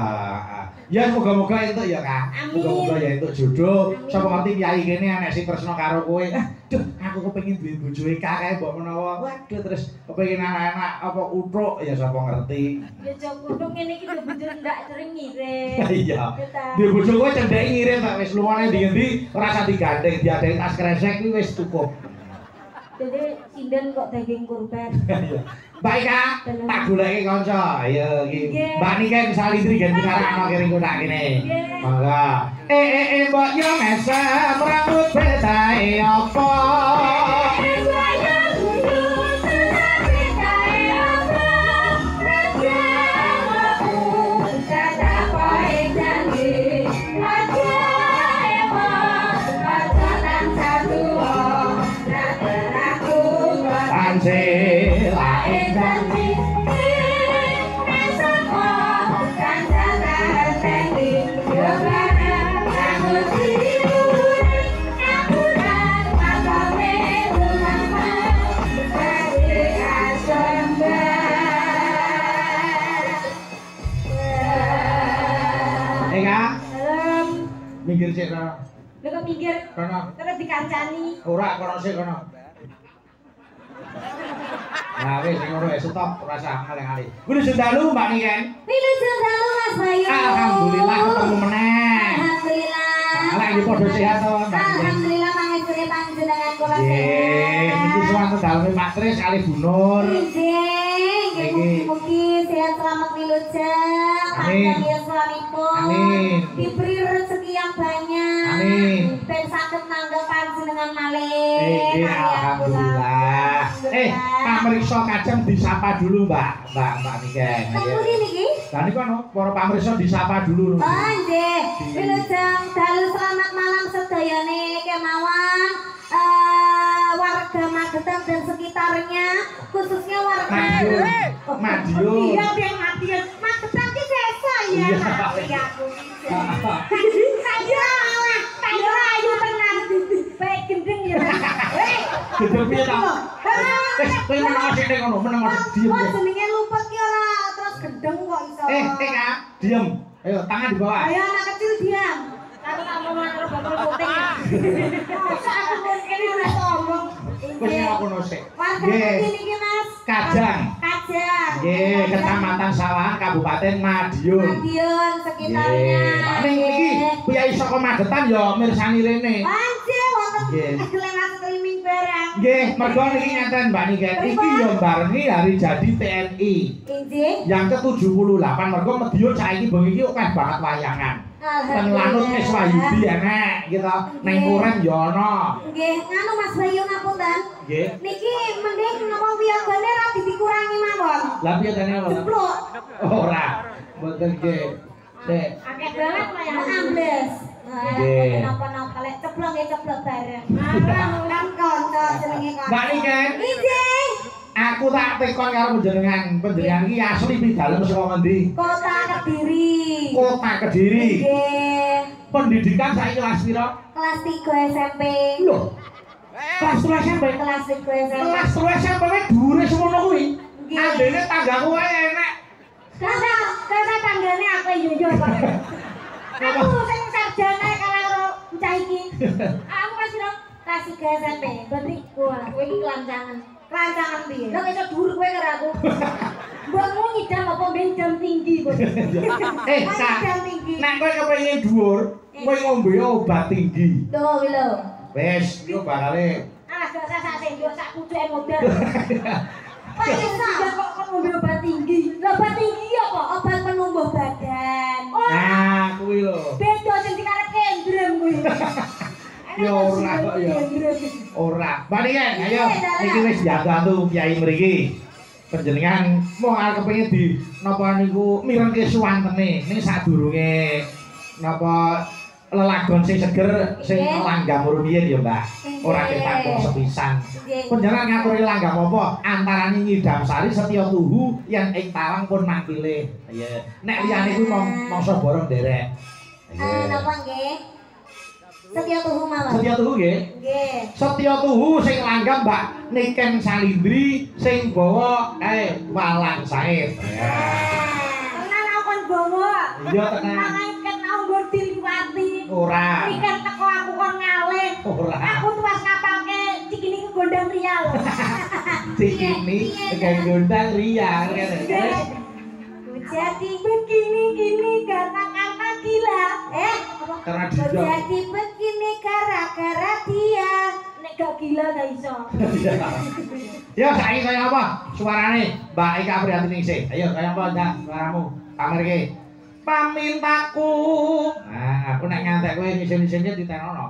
A: Ya moga-moga entuk ya, Kak. Moga-moga ya entuk jodoh. Sapa ngerti kiai kene anek sing tresno karo kowe. Ah, Duh, aku kepengin duwe bojo kakek mbok menawa. Waduh, terus kepengin anak-anak apa utruk ya sapa ngerti.
B: Ya Joko kudu ngene iki bujur ndak sering ngirim.
A: Iya.
B: Ya.
A: Dia bojo kowe cendek ngirim tak wis lumane di ngendi ora usah digandeng, diadeni tas kresek kuwi wis cukup.
B: Jadi sinden kok daging kurban.
A: Mbak Ika, tak goleki kanca. Iya iki. Mbak Nika wis salindri ganti karo ana kering kotak kene.
B: Nggih.
A: Mangga. Eh eh eh mbok yo mesem rambut betae apa? Sik kono.
B: lu kok mikir
A: Kono.
B: terus dikancani.
A: Ora kono sik kono. Nah, wis ngono wis stop, ora usah ngalih-alih. Kudu sendalu Mbak Niken.
B: Wilujeng dalu Mas Bayu.
A: Alhamdulillah ketemu meneh.
B: Alhamdulillah.
A: Malah iki padha sehat to, Mbak Niken.
B: Alhamdulillah pangestune panjenengan kula
A: Nggih, niki suwante daleme Pak Tris kali Bu Nur.
B: Nggih,
A: Niki.
B: mugi-mugi sehat selamat wilujeng. Suamipun.
A: Amin.
B: Diberi rezeki yang banyak.
A: Amin.
B: Ben saged nangga panjenengan malih.
A: Nggih,
B: Kali aku,
A: alhamdulillah. Eh, pameriksa kajeng disapa dulu, Mbak. Mbak Mbak Niken.
B: Kemudi niki?
A: Lah niku ono para pameriksa disapa dulu.
B: Oh, nggih. Wilujeng dalu selamat malam sedayane kemawon. Eh, warga Magetan dan sekitarnya, khususnya warga
A: Madiun. Madiun.
B: Iya, biar Madiun. Magetan ki desa ya.
A: Iya.
B: Iya, aku. Saya malah, saya ayu tenan. Baik gendeng ya.
A: Gedhe piye ta? Eh, kowe meneng sik ning ngono, meneng ora diem. Ya.
B: jenenge ora terus gendeng kok iso.
A: Eh, eh Kak, diem. Ayo tangan di bawah.
B: Ayo anak kecil diam. Kalau kamu mau naruh botol putih ya. Masa aku mungkin udah ngomong.
A: Wis aku nosik.
B: Warga putih niki Mas.
A: Kajang.
B: Kajang.
A: Nggih, Kecamatan Sawahan, Kabupaten Madiun.
B: Madiun sekitarnya.
A: Ning iki piyai saka Magetan ya mirsani rene.
B: Anjir, wonten
A: Nggih.
B: lewat streaming barang.
A: Nggih, mergo niki ngeten Mbak Niken. Iki ya barengi hari jadi TNI.
B: Injih.
A: Yang ke-78 mergo Madiun saiki bengi iki akeh banget wayangan. Penlanut wis Wahyudi enek gitu. Ning Kuren ya ana.
B: Nggih, nganu Mas Bayu ngapunten.
A: Nggih.
B: Niki mending napa wiyagane ra dikurangi mawon.
A: Lah piye dene apa?
B: Jeblok.
A: Ora. Mboten nggih. Nek
B: Akeh banget ya. Ambles.
A: Nggih.
B: Napa-napa lek ceplok nggih ceplok bareng. Arang kan kanca jenenge kanca.
A: Mbak Niken,
B: Nggih.
A: aku tak tekon karo panjenengan. Panjenengan iki asli pidalem saka ngendi?
B: Kota Kediri.
A: Kota Kediri.
B: Nggih.
A: Pendidikan saiki kelas pira?
B: Kelas 3 SMP.
A: Lho. Kelas 3 SMP.
B: Kelas 3 SMP.
A: Kelas 3 SMP kuwi dhuwure semono kuwi. Adene tanggaku wae.
B: Kasa kasa tanggane aku yo yo kok. Aku sing sarjana karo cah iki. Aku masih dong kelas 3 SMP. Berarti wah, kowe iki kelancangan. Kelancangan piye? Lah iso dhuwur kowe karo aku. Mbokmu ngidam apa mbendam tinggi kok.
A: Eh,
B: tinggi.
A: Nek kowe kepengin dhuwur, kowe ngombe obat tinggi.
B: Kuwi lho.
A: Wes, yo bakale
B: gak usah sak sendok sak pucuke modal. Kok iso kok kok ngombe obat tinggi? Lah obat tinggi apa? Obat penumbuh badan. Oh,
A: Nah, kuwi lho.
B: beda sing dikarepke endrem kuwi.
A: Ya ora kok ya. Ora. Palingan, ayo iki wis dibantu Kyai mriki. Panjenengan mau arep kepengin di napa niku mirengke suwantene ning sadurunge napa lelagon sing seger sing langgam rumiyin ya, Mbak. Ora
B: Nggih.
A: ketakon sepisan. Panjenengan ngaturi langgam apa? Antarane Nyidam Sari Setya Tuhu yang ing Tawang pun mangkile. Iya. Nek liyane kuwi mong mangsa borong derek.
B: Eh, napa nggih? Setia tuhu mawon.
A: Setya Tuhu nggih.
B: Nggih.
A: Setya tuhu sing langgam Mbak Niken Salindri sing bawa eh walang sae.
B: Tenan aku kon bawa.
A: Iya tenan.
B: Malaikat aku nggo diliwati.
A: Ora.
B: Ikan teko aku kon ngalih.
A: Ora.
B: Aku tuwas ngapalke cikini ke gondang Ria lho.
A: Cikini kayak gondang ria ngene. Terus
B: Jadi begini-gini kata-kata gila. Eh,
A: karena dia.
B: Jadi begini gara-gara dia. Nek gak gila gak iso.
A: Ya saiki kaya apa? Suarane Mbak Ika Apriyanti Ningsih. Ayo kaya apa ndak suaramu? Pamer iki. Pamintaku. Nah, aku nek ngantek kowe ditenono.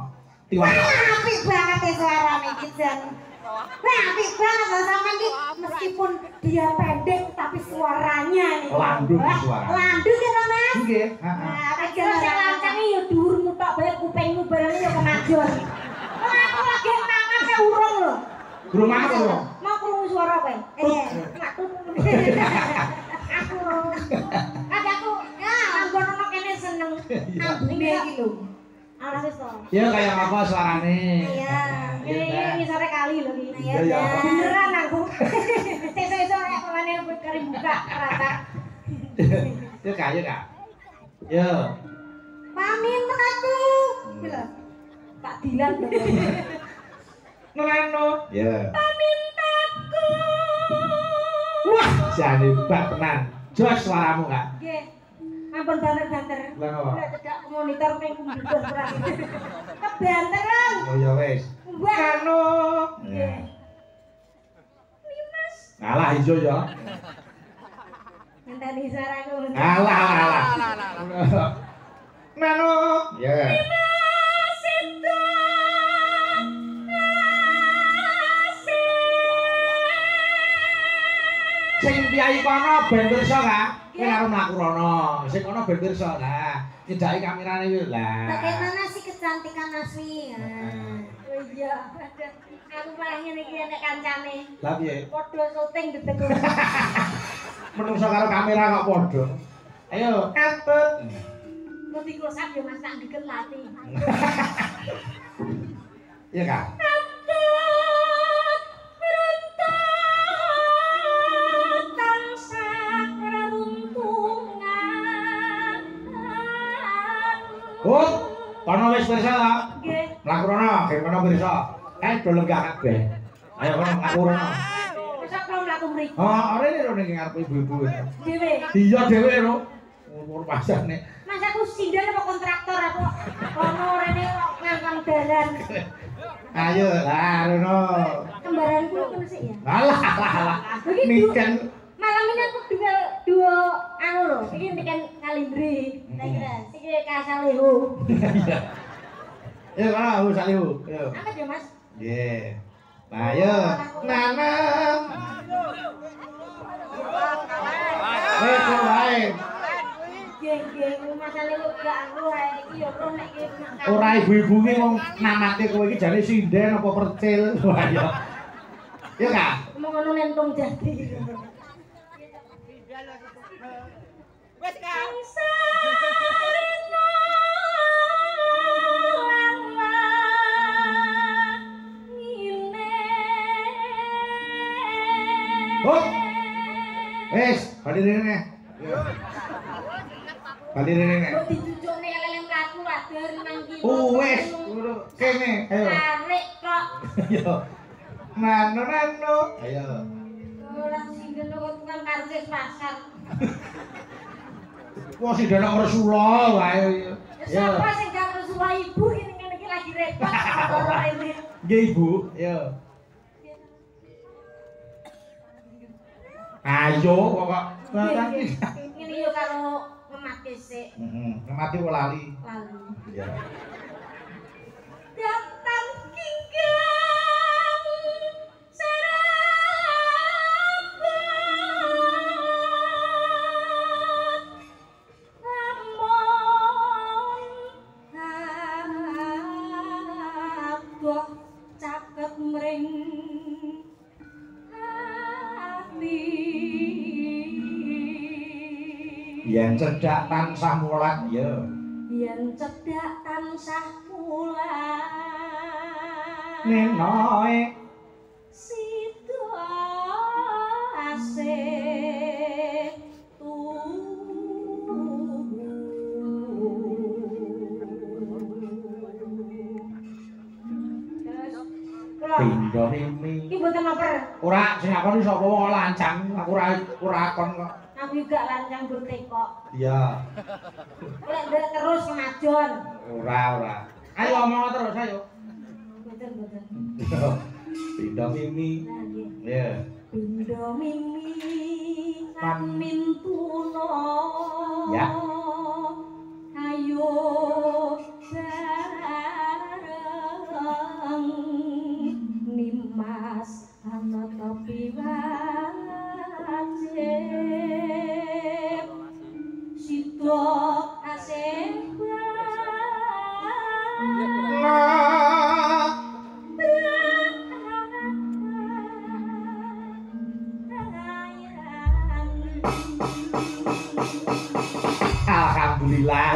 A: Tiwak.
B: Wah, apik banget ya suarane iki Jan. Wah, apik banget loh sama iki meskipun dia pendek tapi suaranya nih.
A: Landung suara.
B: Landung ya, Mas.
A: Nggih, heeh.
B: Nah, aja sing lancange ya dhuwurmu tok bayar kupingmu barang ya kemajur. Wah, aku lagi nangan ke urung lho.
A: Guru mana lho?
B: Mau krungu suara kowe? Eh, matut. Aku. Aku. Seneng. Nambe iki lho. To.
A: Ya kaya apa suarane?
B: Iya,
A: Iya,
B: ini
A: Mbak.
B: ini sore kali loh ini.
A: Iya, iya.
B: Beneran aku. Sesuk-sesuk rek pemane kari buka rata.
A: Ya kak, ya kak. Ya.
B: Pamin aku. Pak Dilan lho.
A: Ngeleno. Ya.
B: Pamintaku.
A: Wah, jane mbak tenan. Jos suaramu kak.
B: Nggih. ampun banter
A: banter lah
B: nggak cedak monitor ping kebanteran.
A: Oh ya
B: wes
A: kano.
B: Iya.
A: Eh. Limas ngalah hijau ya.
B: Ngenteni suaraku.
A: Ngalah ngalah nano ya. Sing piyayi kono ben pirsa ya, Kak? Kowe karo mlaku rono. Sing kono ben pirsa lah. Nyedaki kamerane kuwi lah.
B: Bagaimana sih kecantikan?
A: Heeh.
B: Oh iya. Aku malah ngene iki nek kancane.
A: Lah piye?
B: Padha syuting detek.
A: Menungso karo kamera kok padha. Ayo, katut.
B: Mesti close up ya Mas tak dikelati.
A: Iya kak. Oh, kono wis pirsa ta?
B: Nggih.
A: Mlaku rono, gen kono pirsa. Eh, do lenggah kabeh. Ayo kono mlaku rono.
B: Masa kalau mlaku mriki
A: Oh, ora ini ning ngarep ibu-ibu.
B: dhewe.
A: Iya dhewe lho. Umur pasane.
B: Mas aku sindan apa kontraktor aku ono rene kok ngangkang dalan.
A: Ayo, lah rono.
B: Kembaranku iku sik ya.
A: Alah, alah, alah.
B: Begitu. Malam ini aku dua dua anu loh. Iki niken
C: kalindri.
A: Hmm.
C: Nek kira iki kasalehu.
A: Yo kana hu salihu. Yo.
C: Amat ya, Mas.
A: Nggih. Nah, yo nanam. Wes wae.
C: Nek iki mak-
A: Ora ibu-ibu ki wong namate kowe iki jane sinden apa percil. Wah yo. Yo Kak.
C: Mau ngono nentung jadi.
B: Wes Kak.
A: Hop. Wes, bali rene. Yo. Bali rene.
C: Kok dicucukne leleng kaku wader nang kiri.
A: Oh, wes. Kene, ayo.
C: Tarik kok.
A: Ayo. Nano nano. Ayo.
C: Ora singen kok tukang karcis pasar.
A: Wah sing denak Rasulullah wae.
C: Ya Siapa sing gak ngesuwa ibu ini ngene iki lagi repot ini.
A: Nggih Ibu. Yo. Ayo kok.
C: Ini yo karo ngemati sik
A: Heeh, mati kok lali.
C: lalu.
A: Cedak tansah mulat yo.
C: yen cedak tansah mulan
A: Nenoe
C: asih Terus, kula,
A: pindho mimi.
C: iki mboten maper.
A: Ora sing akoni sapa wong lancang, aku ora ora akon kok.
C: Aku juga lancang bertekok.
A: Iya.
C: Lek ndelok terus kemajon.
A: Ora ora. Ayo omong terus ayo.
C: Mboten mboten.
A: Pindho mimi.
C: Nah, nggih.
A: Ya.
C: Pindo mimi kamin tuno
A: Ya.
C: Ayo bareng Nimas ana topi wajib
A: Alhamdulillah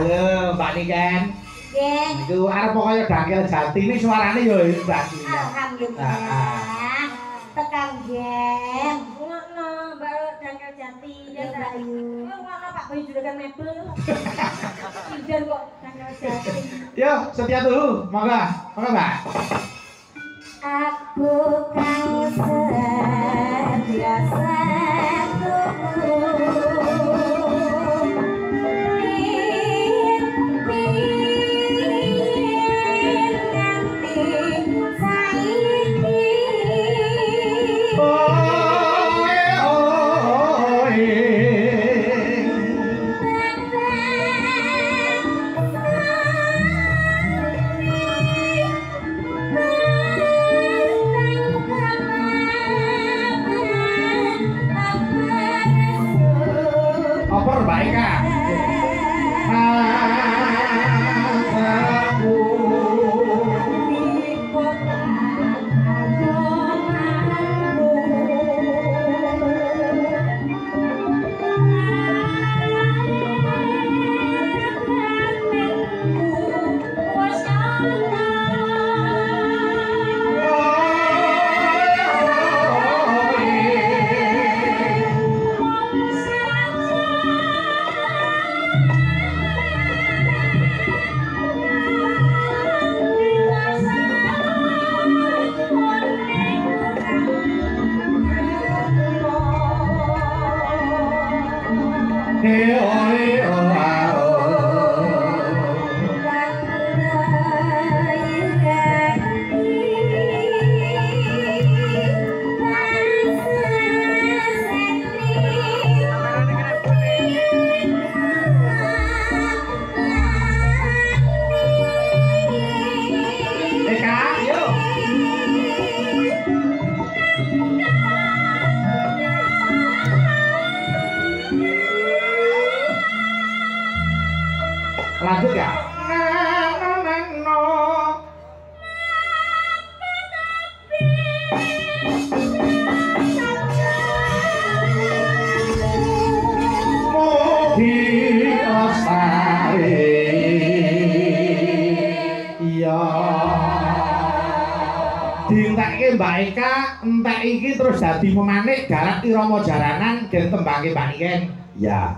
A: lho, Mbak Niken.
C: Nggih.
A: Iku arep kaya dangkel jati ini suarane yo Mbak.
C: Alhamdulillah. Tekan gen. Yati ya Bayu. Pak Bayu juragan mebel. Ijar kok tanggal jati.
A: Yo setia dulu, mangga. Mangga, Mbak.
C: Aku kau setia satu pemanik darat irama jaranan dan tembangi Pak Ya.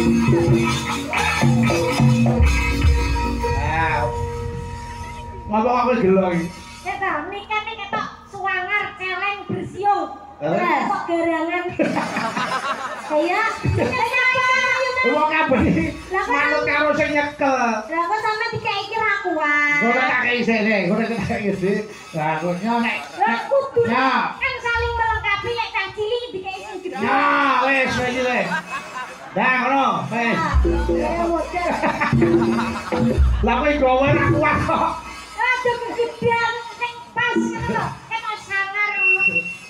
A: Ya. Ngomong apa
B: kok. Aduh kegedean sing pas ngono lho. Ketok sangar.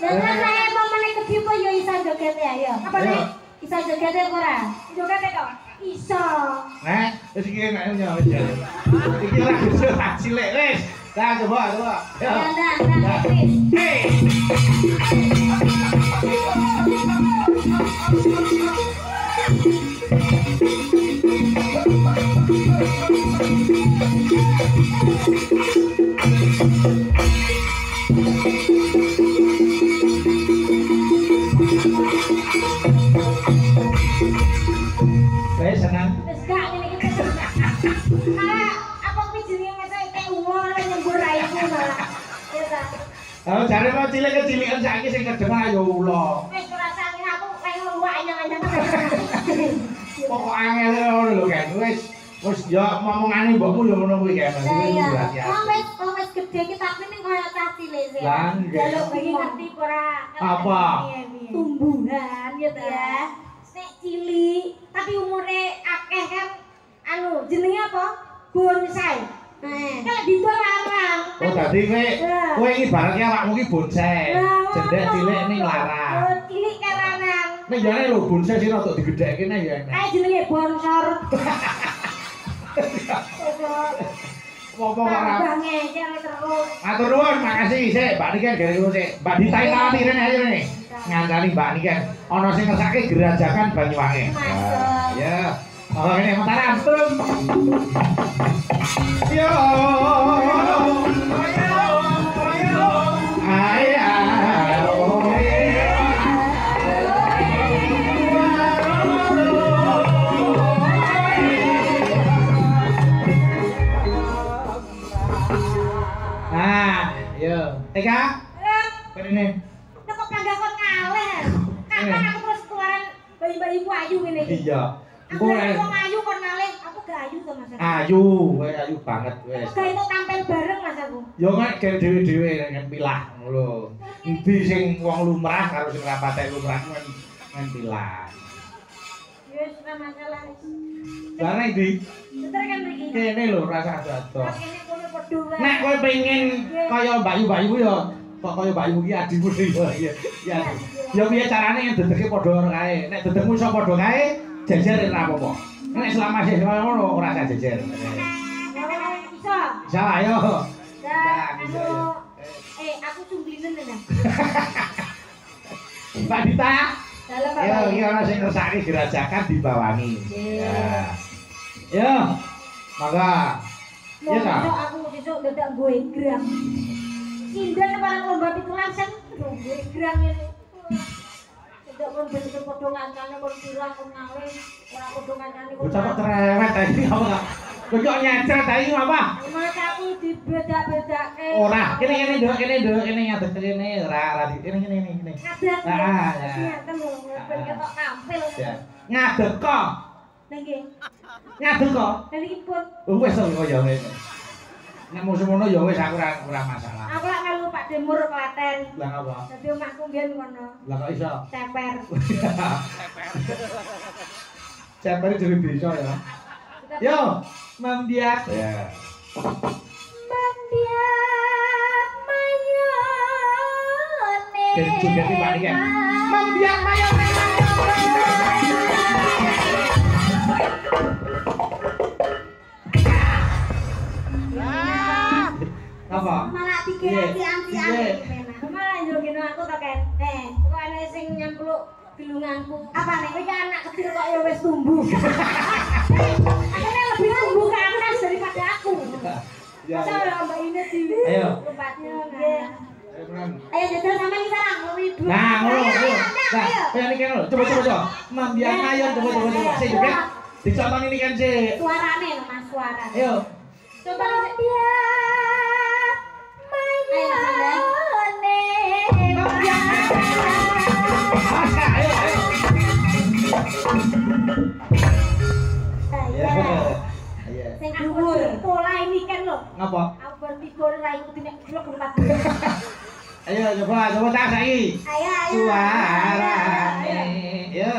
B: Lah kan saya mau meneh ke pipo yo iso joget ya yo. Apa
A: Yo.
B: nih? Iso joget apa ora? Joget kok. Iso.
A: Nah, wis iki nek nyonya wis. ya. Iki ora bisa tak cilik, wes. Dah, coba, coba.
B: Ya
A: Ya.
B: nah, nah, Chris.
A: Hei. Wes senang.
B: Wis gak ngene iki.
A: Kalau jare mau cilik kecilikan saiki sing kedengar ya ula.
B: Wis ora sangin aku kayak luwak anyang-anyang.
A: Pokok angel ngono lho kan. Wis wis ya ngomongane mbokmu ya ngono kuwi
B: iya,
A: Berhati-hati.
B: wong wis wong wis gede ki tapi ning kaya cilik sih.
A: Lah, nggih.
B: Jaluk iki ngerti ora?
A: Apa?
B: Tumbuhan ya. Sik cilik tapi umure akeh kan anu jenenge apa? Bonsai. Nah, kalau didol larang.
A: Oh dadi kowe kowe iki ibaratnya awakmu ki bonsai. Jendek cilik ning larang.
B: Oh, cilik karangan.
A: Nek jane lho bonsai sing rada digedhekke nek ya enak.
B: Kayak jenenge bonsor.
A: Apa ora?
B: Bang ngejel terus.
A: Matur nuwun, makasih sik Mbak Niken gare kuwi sik. Mbak Dita tawani rene ayo rene. Ngandani Mbak Niken. Ana sing ngersake gerajakan Banyuwangi. Ya. Kalau ini mataran turun. Yo. Eka,
B: Eh,
A: ini.
B: Nek kok panggah kok ngaleh. Kapan aku terus keluaran bayi-bayi ku ayu ngene iki.
A: Iya.
B: Aku wong ayu kon ngaleh, aku gak ayu to Mas.
A: Ayu, kowe ayu banget wes.
B: gak itu tampil bareng Mas aku.
A: Yo nek gawe dhewe-dhewe nek pilah ngono. Endi sing wong lumrah karo sing ora patek lumrah men men pilah.
B: Ora.
A: Lah nek ndi
B: mriki.
A: kene lho rasa
B: wae.
A: Nek kowe pengen kaya Bayu-bayu ku yo kok kaya Bayu ki adimu ya. Ya. Ya piye carane dedeke padha kae. Nek dedekmu iso padha kae, jejer ora apa-apa. Nek selama sih kaya ngono ora usah jejer.
B: Ora iso.
A: Lah ayo. Ya.
B: eh aku sumblinen ya.
A: Mbak Dita. Yo, iki ana sing ngersake gerajakan dibawangi. Ya. Yo. Mangga. Iya, Kak?
B: besok aku besok dadak gue gram. Sindan barang lomba pikulan sen gue gram ini. Dadak kon bentuk padha kancane kon pirang kon ngawin ora padha kancane kon.
A: Bocah kok cerewet iki apa nyacret ta iki apa?
B: Mataku dibeda-bedake.
A: Ora, kene kene nduk, kene nduk, kene ngadeg kene ora ora kene kene kene.
B: Ngadeg.
A: Ah, ya.
B: Ben ketok tampil.
A: Ya. Ngadeg kok.
B: Nggih.
A: Ngadeg kok.
B: Lha iki pun
A: Oh, wis kok ya ngene. Nek musuh ngono ya wis aku ora ora masalah.
B: aku lak melu Pak Demur Klaten.
A: Lah apa?
B: Dadi omahku mbiyen kono.
A: Lah kok iso?
B: Ceper.
A: Ceper jadi bisa ya. Yo, Mam Diak. Ya.
C: Mandiat mayone
A: Jadi juga di balik ya. Mam Diak mayone. Apa?
B: Malah dikira-kira anti-anti. Malah yo gino aku Ken. Eh, kok ana sing nyempluk bilunganku. Apa nih? Iki anak kecil kok ya wis tumbuh. Akhirnya lebih tumbuh keras daripada aku.
A: Ya.
B: Masa ora Mbak Ine di.
A: Ayo.
B: Tempatnya.
A: Iya.
B: Ayo jajal sama kita lah, ibu.
A: Nah, ngono. Nah, kaya niki ngono. Coba coba coba. Mambian ayo coba coba coba. Sik, Jek. Dicontoni ini kan sih.
B: Suarane Mas, suara.
A: Ayo.
B: Coba
A: Mambian. Mambian.
B: Sing dhuwur. Pola ini kan lho.
A: Ngapa?
B: Aku bar tidur ra ikuti nek blok tempat.
A: Ayo coba coba tak saiki.
B: Ayo, ayo.
A: Suarane. Yo.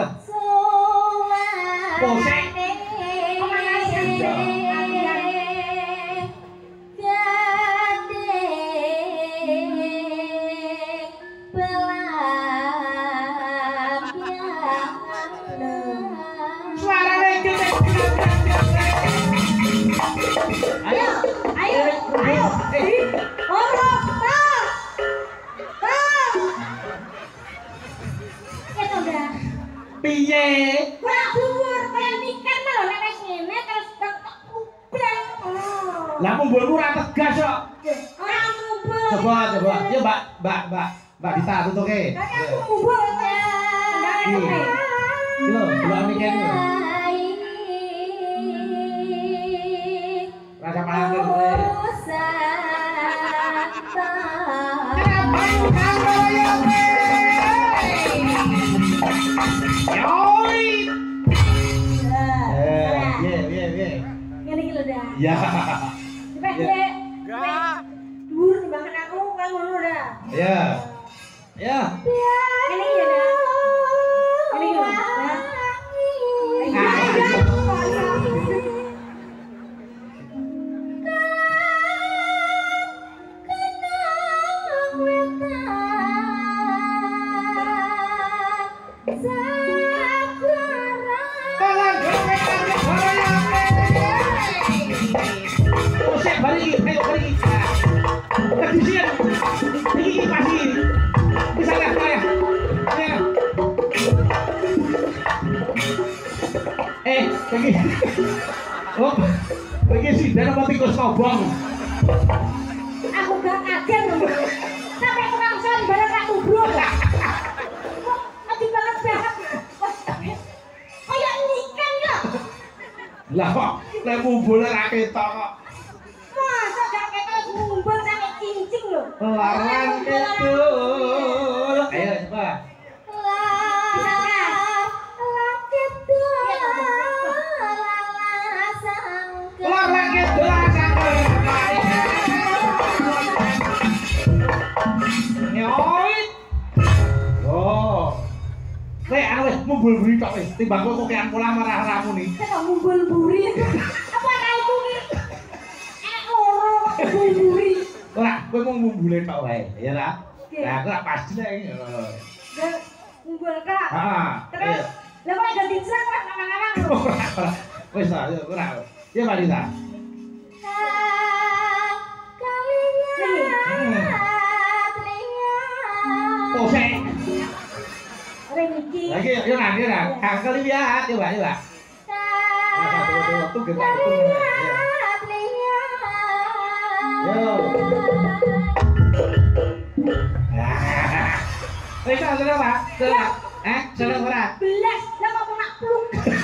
A: Posek. Suarane piye?
B: Bolak dhuwur kaya mikir lho nek wis ngene terus bentuk kubrang oh.
A: lah mumbulku ora tegas kok.
B: Ora
A: coba coba. Yo mbak mbak mbak mbak Dita tutuke.
B: Ya aku mumbul kaya
A: iya. lho mikir lho. Rasa malang terus Yoi. Eh.
B: Ngene iki lho.
A: Ya.
B: Cepet
A: Ya.
B: dek.
A: Ya.
B: Dhuwur timbangan aku kan ngono dah.
A: Ya. Ya.
B: Ngene iki ya
A: Lagi sih, dan apa tikus kobong.
B: Aku gak kaget lho. Sampai tukang son barang tak tubruk. Kok ati banget banget. Kayak niken kok.
A: Lah kok, lek mumbul ra ketok kok.
B: Masa gak ketok ngumpul sampai cincing lho.
A: Larang ketul. Lek wis mumbul buri tok wis. Timbang kok kokean pola marah ramu nih.
B: Kok ngumpul buri. Apa ra itu ki? Eh ora ngumpul buri.
A: Ora, kowe mau mumbule tok wae, ya?
B: Oke.
A: Lah aku ora pasti nek.
B: Dan ngumpul kak.
A: Heeh.
B: Terus lah kok ganti kok ngawang-ngawang lho.
A: Wis ta, ya ora. Ya mari ta. Oh, sik.
B: Iki.
A: Yo nang coba coba. Waktu itu. Yo. Pak? Eh, ora?
B: Belas lah kok nak. Eh.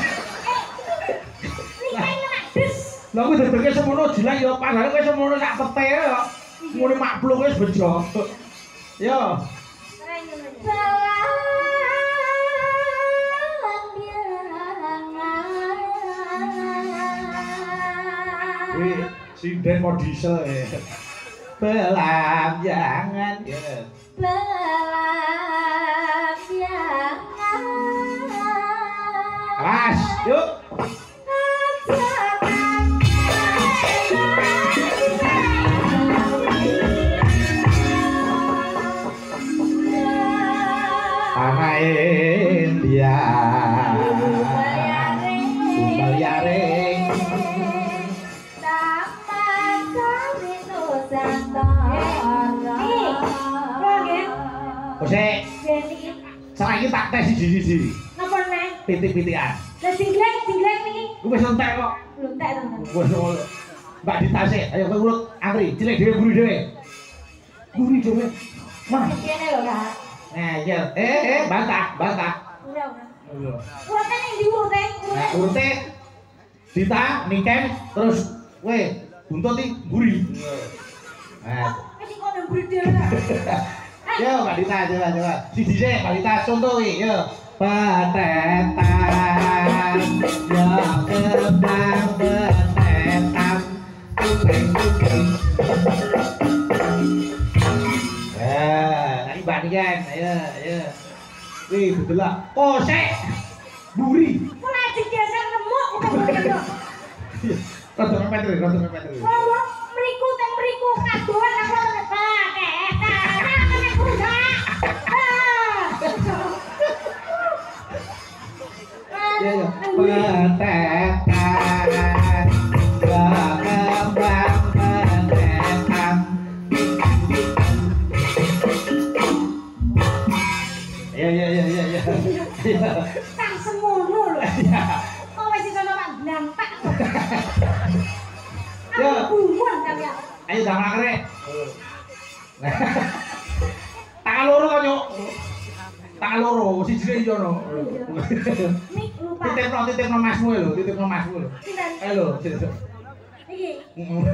B: Nak des.
A: Lah kuwi dedeke semono jilang ya padahal kowe semono sak pete ya. Muni makbluk wis bejo. Yo. Kuwi sinden mau diesel ya. Belamjangan ya. Awas, yuk. India. Baliare. Sik. Saiki tak tes siji-siji. Napa neh? Titik-titikan. Lah jinglek, jinglek niki. Ku wis entek kok. Entek to. Mbak ditase, ayo kowe urut antri, cilik dhewe guru dhewe. Guru dhewe. Kene lho, Kak. Nah, iya. Eh, eh, bantah, bantah. Iya, Iya. Urute ning ndi urute nah, dita niken terus kowe buntut iki buri. Iya. Nah. Wis kok nang buri dhewe. Yo, Pak Dita, coba, coba. Si DJ, Pak contoh ini, yo. Petetan, yo kebang petetan, kuping kuping. Nah, tadi bandingan, ayo, ayo. Wih, betul lah. Kosek, buri. Mulai digeser remuk, kok. Rotok ngepet, rotok ngepet.
B: Wong, meriku, teng meriku, kadoan, aku
A: Ya, ya. Petetan, berkembang petetan. Ya, ya, ya, ya, ya. Ya,
B: Tak semono lho.
A: ya.
B: Kok wis iso sama blantak.
A: Ya.
B: Aku bumun kalian.
A: Ayo damang rek. Tangan loro kan, Nyuk. Tangan loro, siji yo no.
B: Mik lupa.
A: Titipno, titipno masmu lho, titipno masmu lho. Ayo lho.
B: Iki.
A: Iya.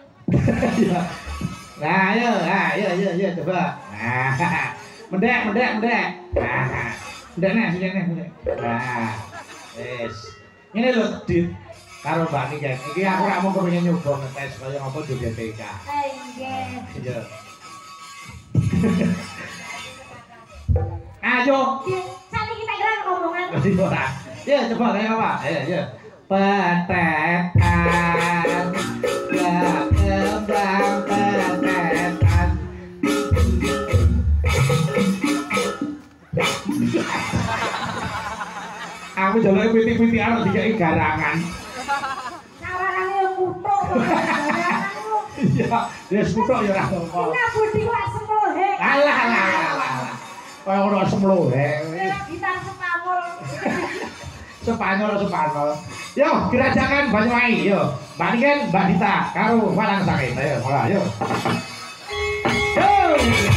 A: Nah, ayo, ayo, ayo, ayo, coba. Nah, mendek, mendek, mendek. Nah, mendek nih, sini nih, mendek. Nah, wes. Ini lho, dit. Karo Mbak Niken. Iki aku ora mau kepengin nyoba ngetes kaya apa TK.
B: Eh, nggih.
A: Iya. Ayo.
B: Sani kita
A: hilang omongan. Ya, coba kayak apa? Ya, ya. Petetan. Aku jalan piti-piti arah dikai garangan.
B: garangan yang kutuk.
A: Iya, dia kutuk ya.
B: Ini aku diwak.
A: Alah, alah, alah. Kaya ora semlohe.
B: Gitar sepamul.
A: Spanyol Spanyol. Yo, kirajakan Banyuwangi, yo. Mbak Niken, Mbak Dita, karo Walang Sakit. Ayo, mulai, yo. Yo.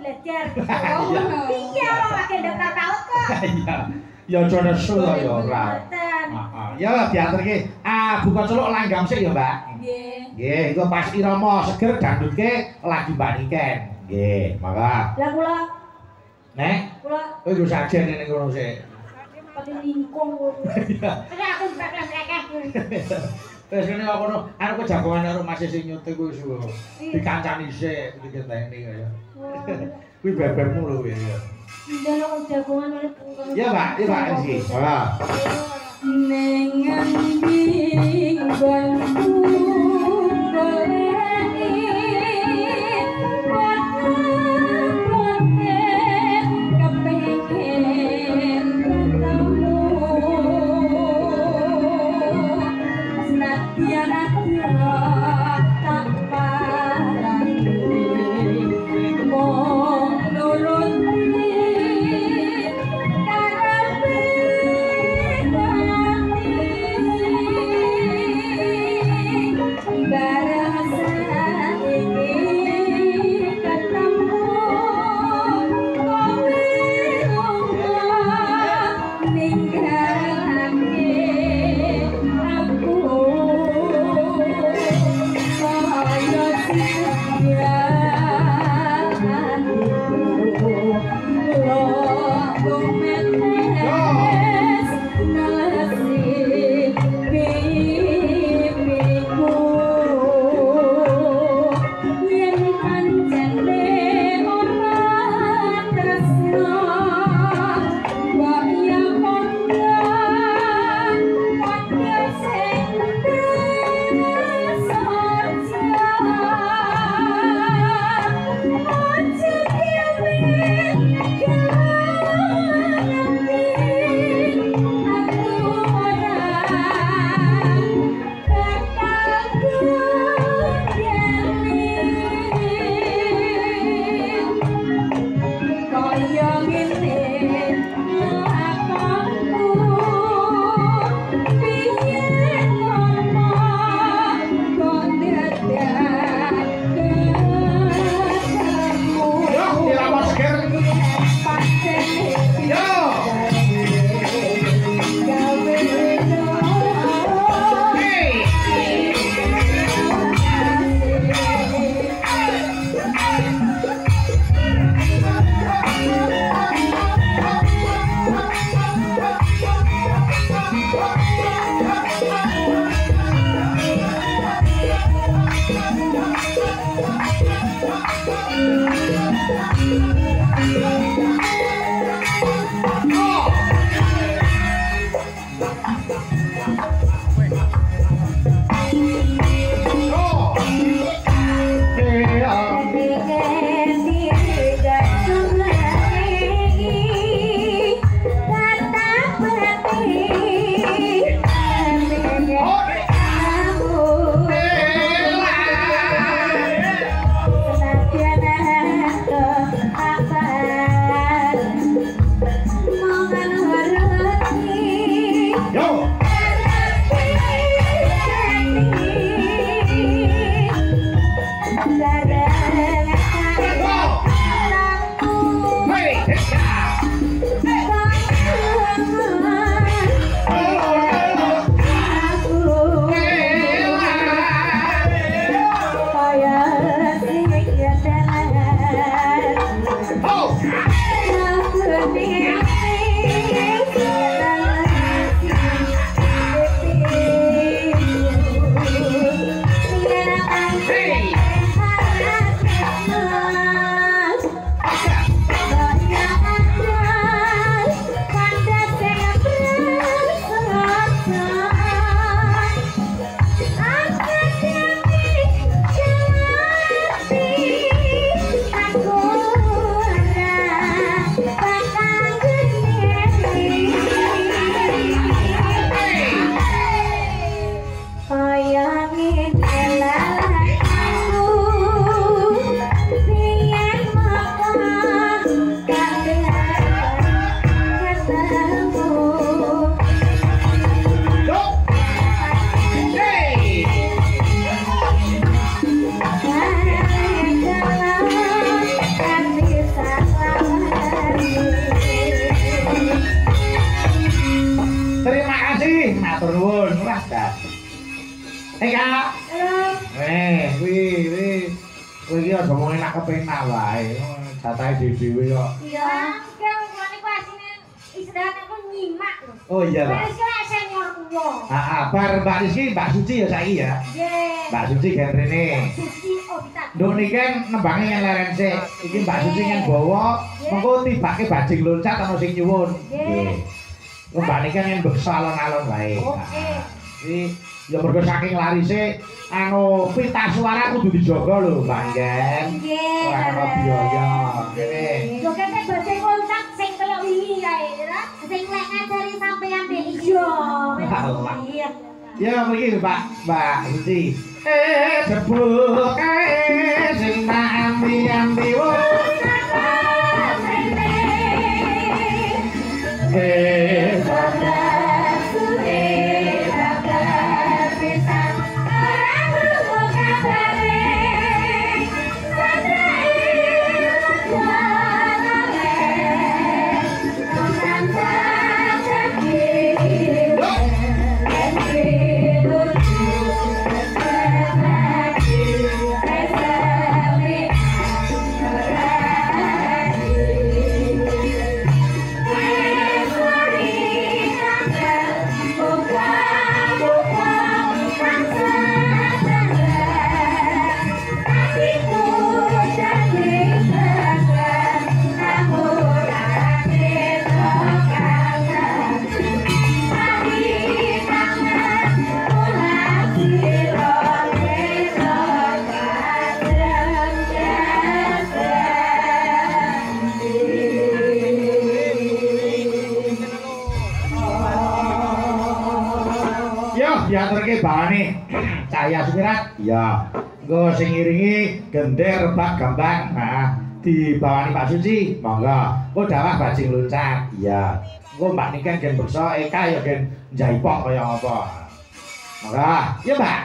B: Belajar.
A: Iya.
B: Iya, pakai daftar paut kok.
A: Iya. Ya aja nesu to ya ora. Ya diaturke. Ah, buka celuk langgam sik ya, Mbak.
C: Nggih.
A: Nggih, itu pas irama seger dandutke lagi Mbak Niken. Nggih, maka.
B: Lah kula,
A: Nek,
B: kula
A: kowe iku sajen ning kono sik.
B: pati lingkung.
A: Iya.
B: Terus aku bakal rekeh.
A: Wes kene kok kono, arep kejagongan karo Mas sing nyuting kuwi suwe. Dikancani sik dikenteni kaya. Kuwi bebekmu lho kuwi ya.
B: Dan aku jagongan oleh pungkang.
A: Iya, Pak. Iya, Pak. Rizky. Maka.
C: Neng ngendi Ah, tá. Nembange yang leren sik. Iki Mbak Suci yang bawa, mengko tibake bajing loncat ana sing nyuwun. Nggih. Kok Mbak niki yang beksa alon-alon wae.
B: Oke.
C: Iki ya mergo saking larise anu pita suara kudu dijaga lho, Mbak Ngen.
B: Nggih.
C: Ora ana biaya. Ngene.
B: Jogete bajing kontak sing kaya wingi kae, ya. Sing lek ngajari sampean dek iya. Iya.
C: Ya mriki Mbak, Mbak Suci. Jebul kae sing nambi-ambi wong. Eh, gender bak gambang. Nah, dibawani Pak Suci. Monggo. Engko dawah bajing loncat. Iya. Engko Mbak Niken gen beksa Eka ya gen njaipok kaya apa. Monggo. Ya, Mbak.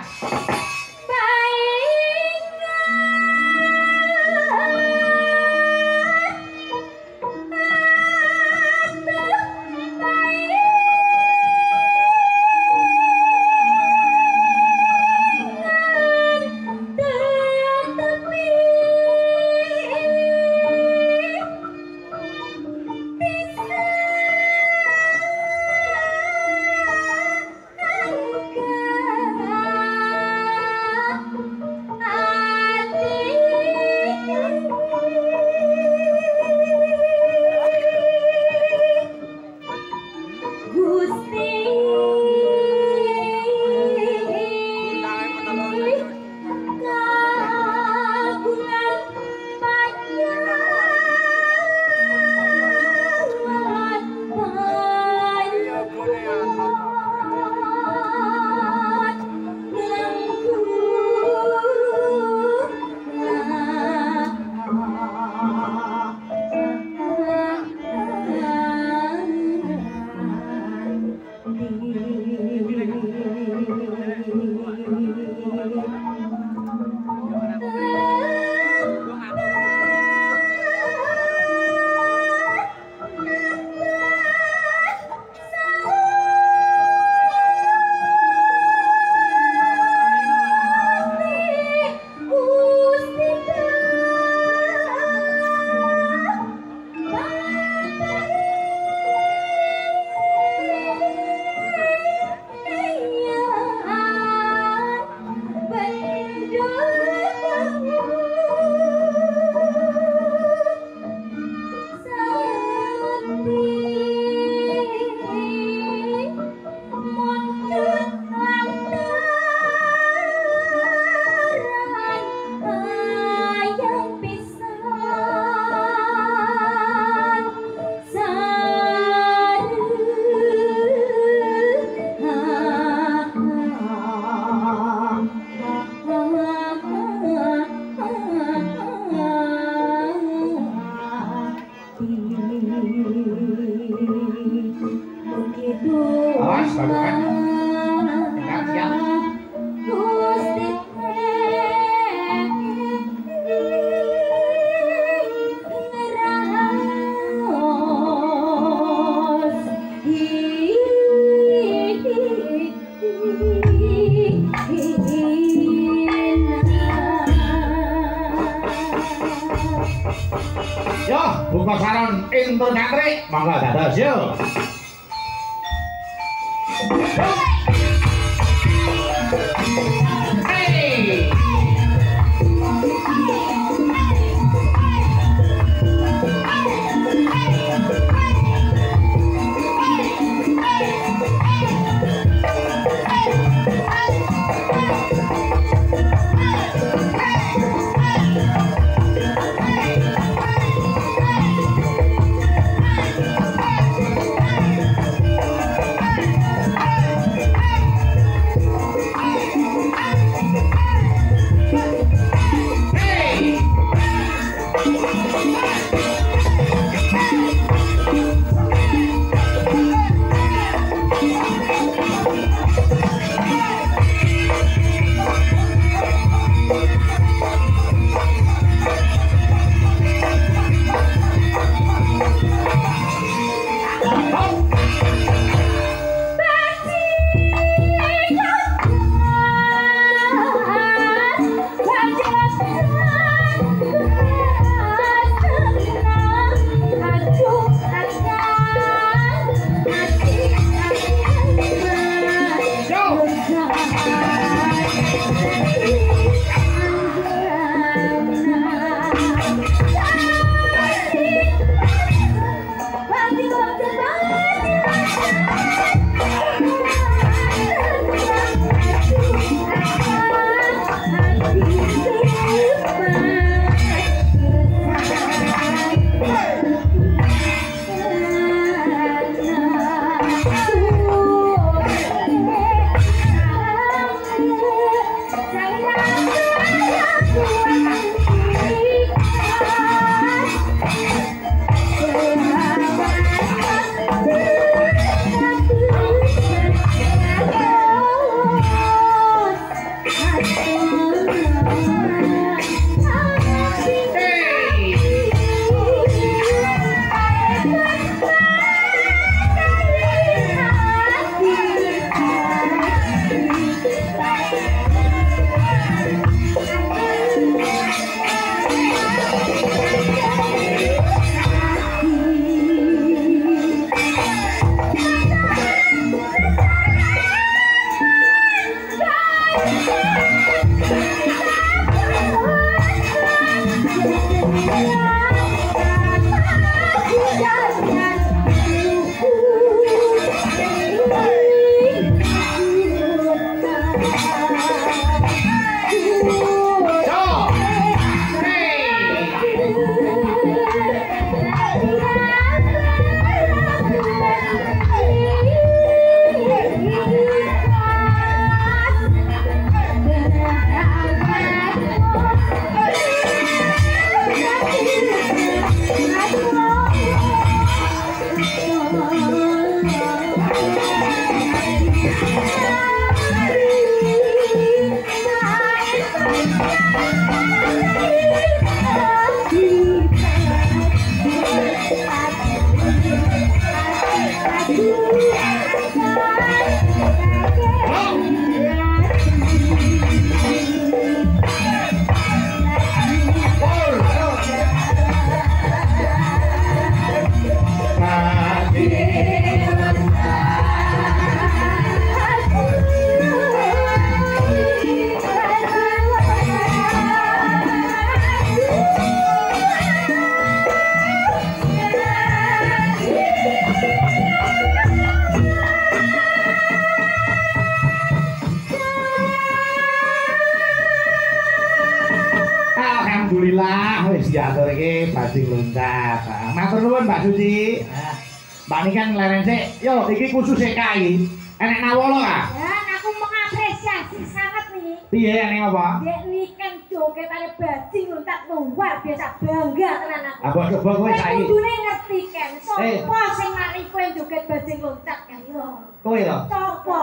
A: Iki khusus kai. Enek nawala.
B: Dan aku mengapresiasi sangat nih
A: Piye ning apa?
B: Dek kan jogetane bajing loncat luar biasa bangga tenan aku.
A: Apa coba kowe saiki?
B: kudune ngerti kan,
A: Eh.
B: sapa sing mari kowe joget bajing loncat kan yo.
A: Kowe to?
B: Sapa?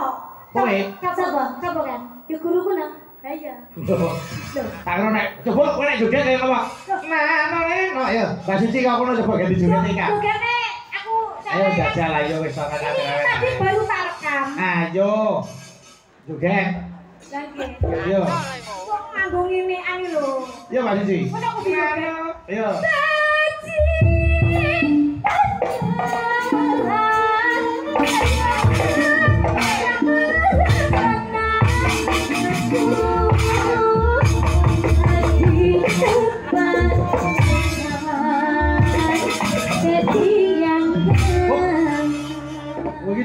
A: Kowe?
B: Sapa? Sapa kan? Ya guruku nang. Lah iya.
A: Tak kira nek coba kowe nek joget kaya apa? Nah, no, no, ayo. Mbak Suci kau kono coba ganti joget iki. Kak. Ayo jajal ayo wis ora
B: Ini tadi
A: ada.
B: baru tak rekam.
A: Ayo. Joget.
B: Lagi.
A: Ayo.
B: Kok nganggo ngene ani lho.
A: Ayo Mbak.
B: Kok aku bisa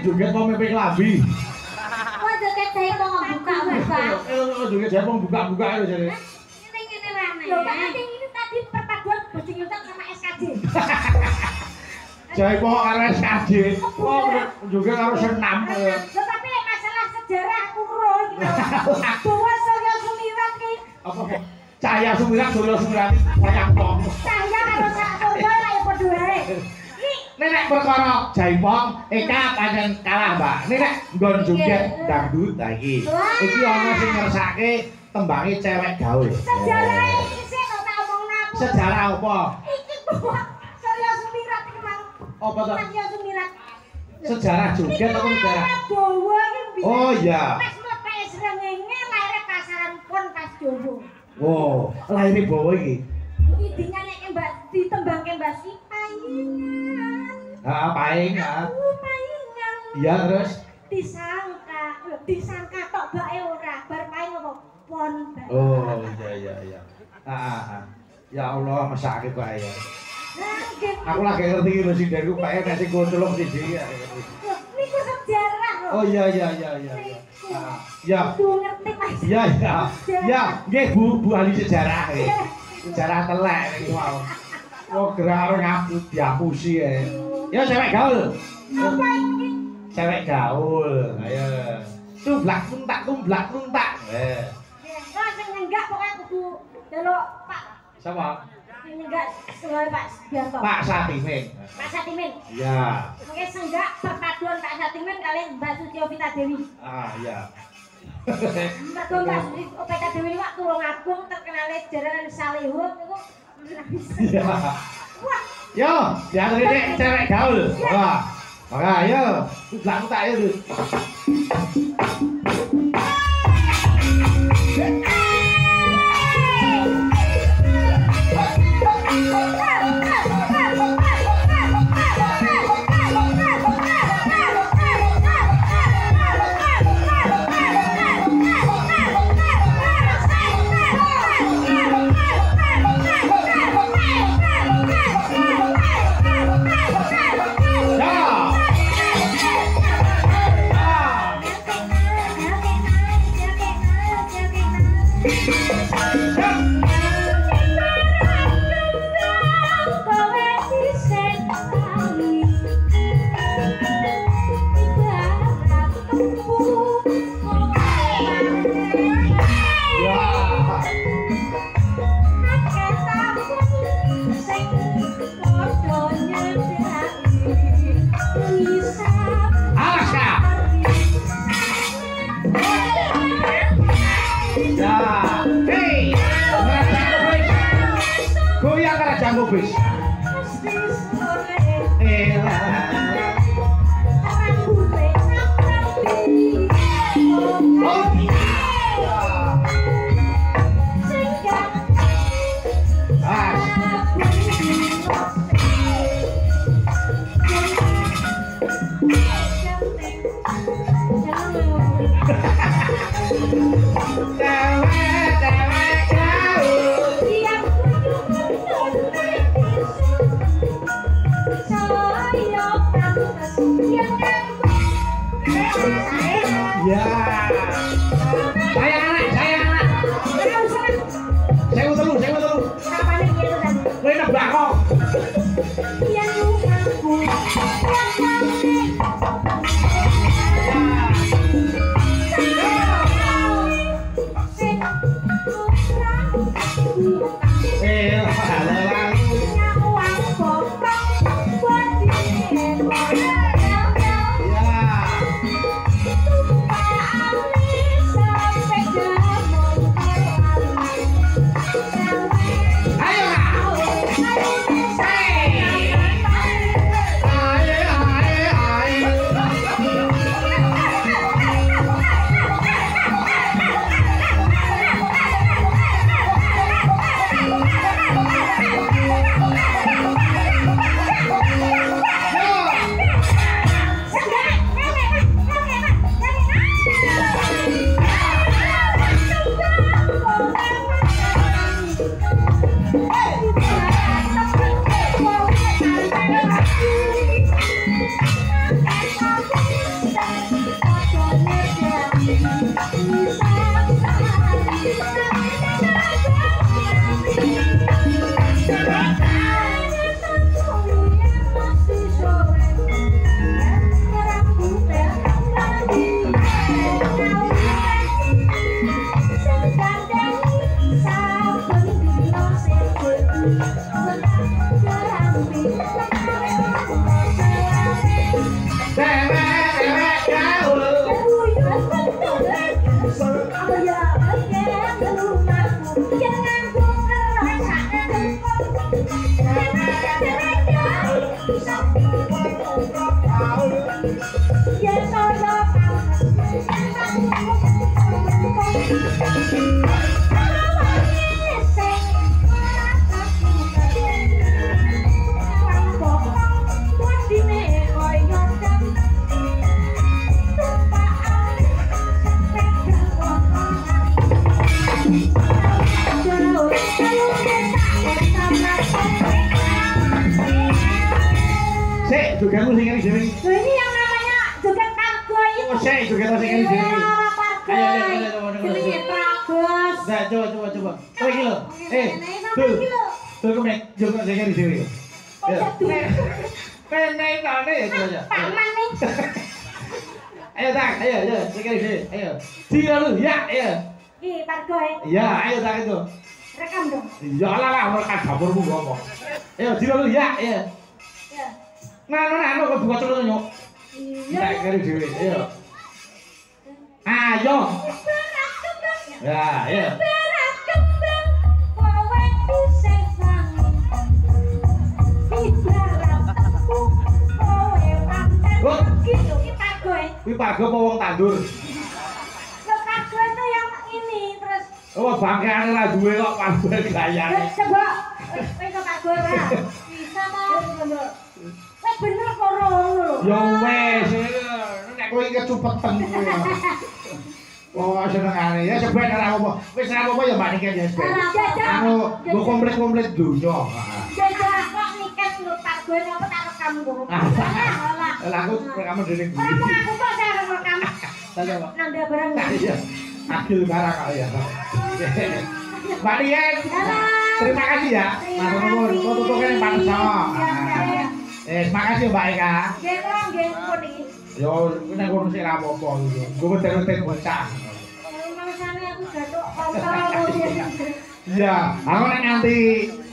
B: joget?
A: Ayo. Kowe iki joget mau mimpi klambi. Eh, joget saya mau buka-buka ayo jare.
B: Loh, Pak Ating ini tadi perpaduan bajing loncat sama SKJ.
A: Jae kok karo SKJ. Kok joget karo senam.
B: Loh, tapi masalah sejarah urun gitu. Bahwa Surya Sumirat ki
A: Apa? Cahaya sumirat, surya sumirat, wayang tong.
B: saya karo Surya lah ya padha
A: Nenek perkara jaipong, Eka pancen kalah, Mbak. Nenek nggon joget dangdut ta iki. Iki ana sing ngersake tembange cewek gaul.
B: sejarah iki sih kok tak omongno aku.
A: Sejarah apa?
B: Iki bahwa Surya Sumirat iki mang.
A: Apa to?
B: Surya Sumirat.
A: Sejarah joget apa sejarah?
B: Bawa iki biyen.
A: Oh iya.
B: Pas mlepes rengenge laire pasaran pon pas Jowo.
A: Wow, lahir bawa iki.
B: Iki dinyanyikke Mbak ditembangke Mbak Si paingan.
A: Ah, paing ah.
B: Aku paingan.
A: Iya terus.
B: disangka lho, disangka tok bae ora bar main apa pon.
A: Oh, iya iya iya. Ah. Ya Allah, mesake.
B: Nah, nggih.
A: Aku lagi ngerti lho sing dari bae nek sing kuculuk siji.
B: Lho, niku sejarah lho.
A: Oh iya iya iya iya. Ya,
B: Kudu ngerti Mas.
A: ya ya. Ya, nggih Bu, Bu ahli sejarah. Sejarah telek niku mau. Oh, gerak ngapu diapusi ya. Ya cewek gaul.
B: Iki?
A: Cewek gaul. Ayo. Tumblak tuntak tumblak tuntak. Eh.
B: Lah sing nenggak pokoke kudu delok Pak
A: Siapa?
B: sing nenggak Pak Bianto.
A: Pak Satimin.
B: Pak Satimin.
A: Ya.
B: Mungkin senggak perpaduan Pak Satimin kalian Mbak Suciovita Dewi.
A: Ah, ya.
B: Mergo Mbak Suciovita Dewi ini waktu tulung agung terkenal jaranan salihun niku. Wah,
A: Yo, diantar ini cewek gaul. Wah. Maka ayo, tumblak tuntak ayo. Dut. Dapurmu ngomong. Ayo, dina lu, ya, ayo.
B: Ya.
A: Nano nano kok buka celana nyok.
B: Iya.
A: Tak ngene dhewe. Ayo. Ayo. Ya, ayo. Kuwi pago apa wong tandur? Oh, bangkeane ra duwe kok pago gayane. Ya wes, nek kowe iki kecupetan kowe. Oh, senengane ya sebet ora apa. Wis ora apa ya mbak Nike ya sebet. Anu, go komplit-komplit donya. Lah aku rekaman dene gue. Tanya, Pak.
B: Nanda barang
A: Nah, iya. Akil barang kok ya. Mbak Nien, terima kasih ya. Matur nuwun, kok tutuk kene panas sama. Eh, terima kasih Mbak Eka.
B: Gengrong, gengrong nih.
A: Yo, nek ngono sik ra apa-apa gitu. Gue bocah.
B: Aku gatuk kontrol
A: Iya, aku nek nganti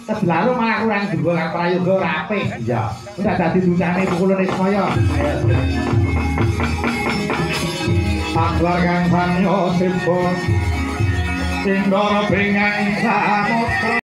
A: sebelaru malah kurang juga kan prayoga ora apik. Iya. Udah dadi dunyane pukulane semaya. Aklar kang sanyo simpo Sindoro bengeng samutra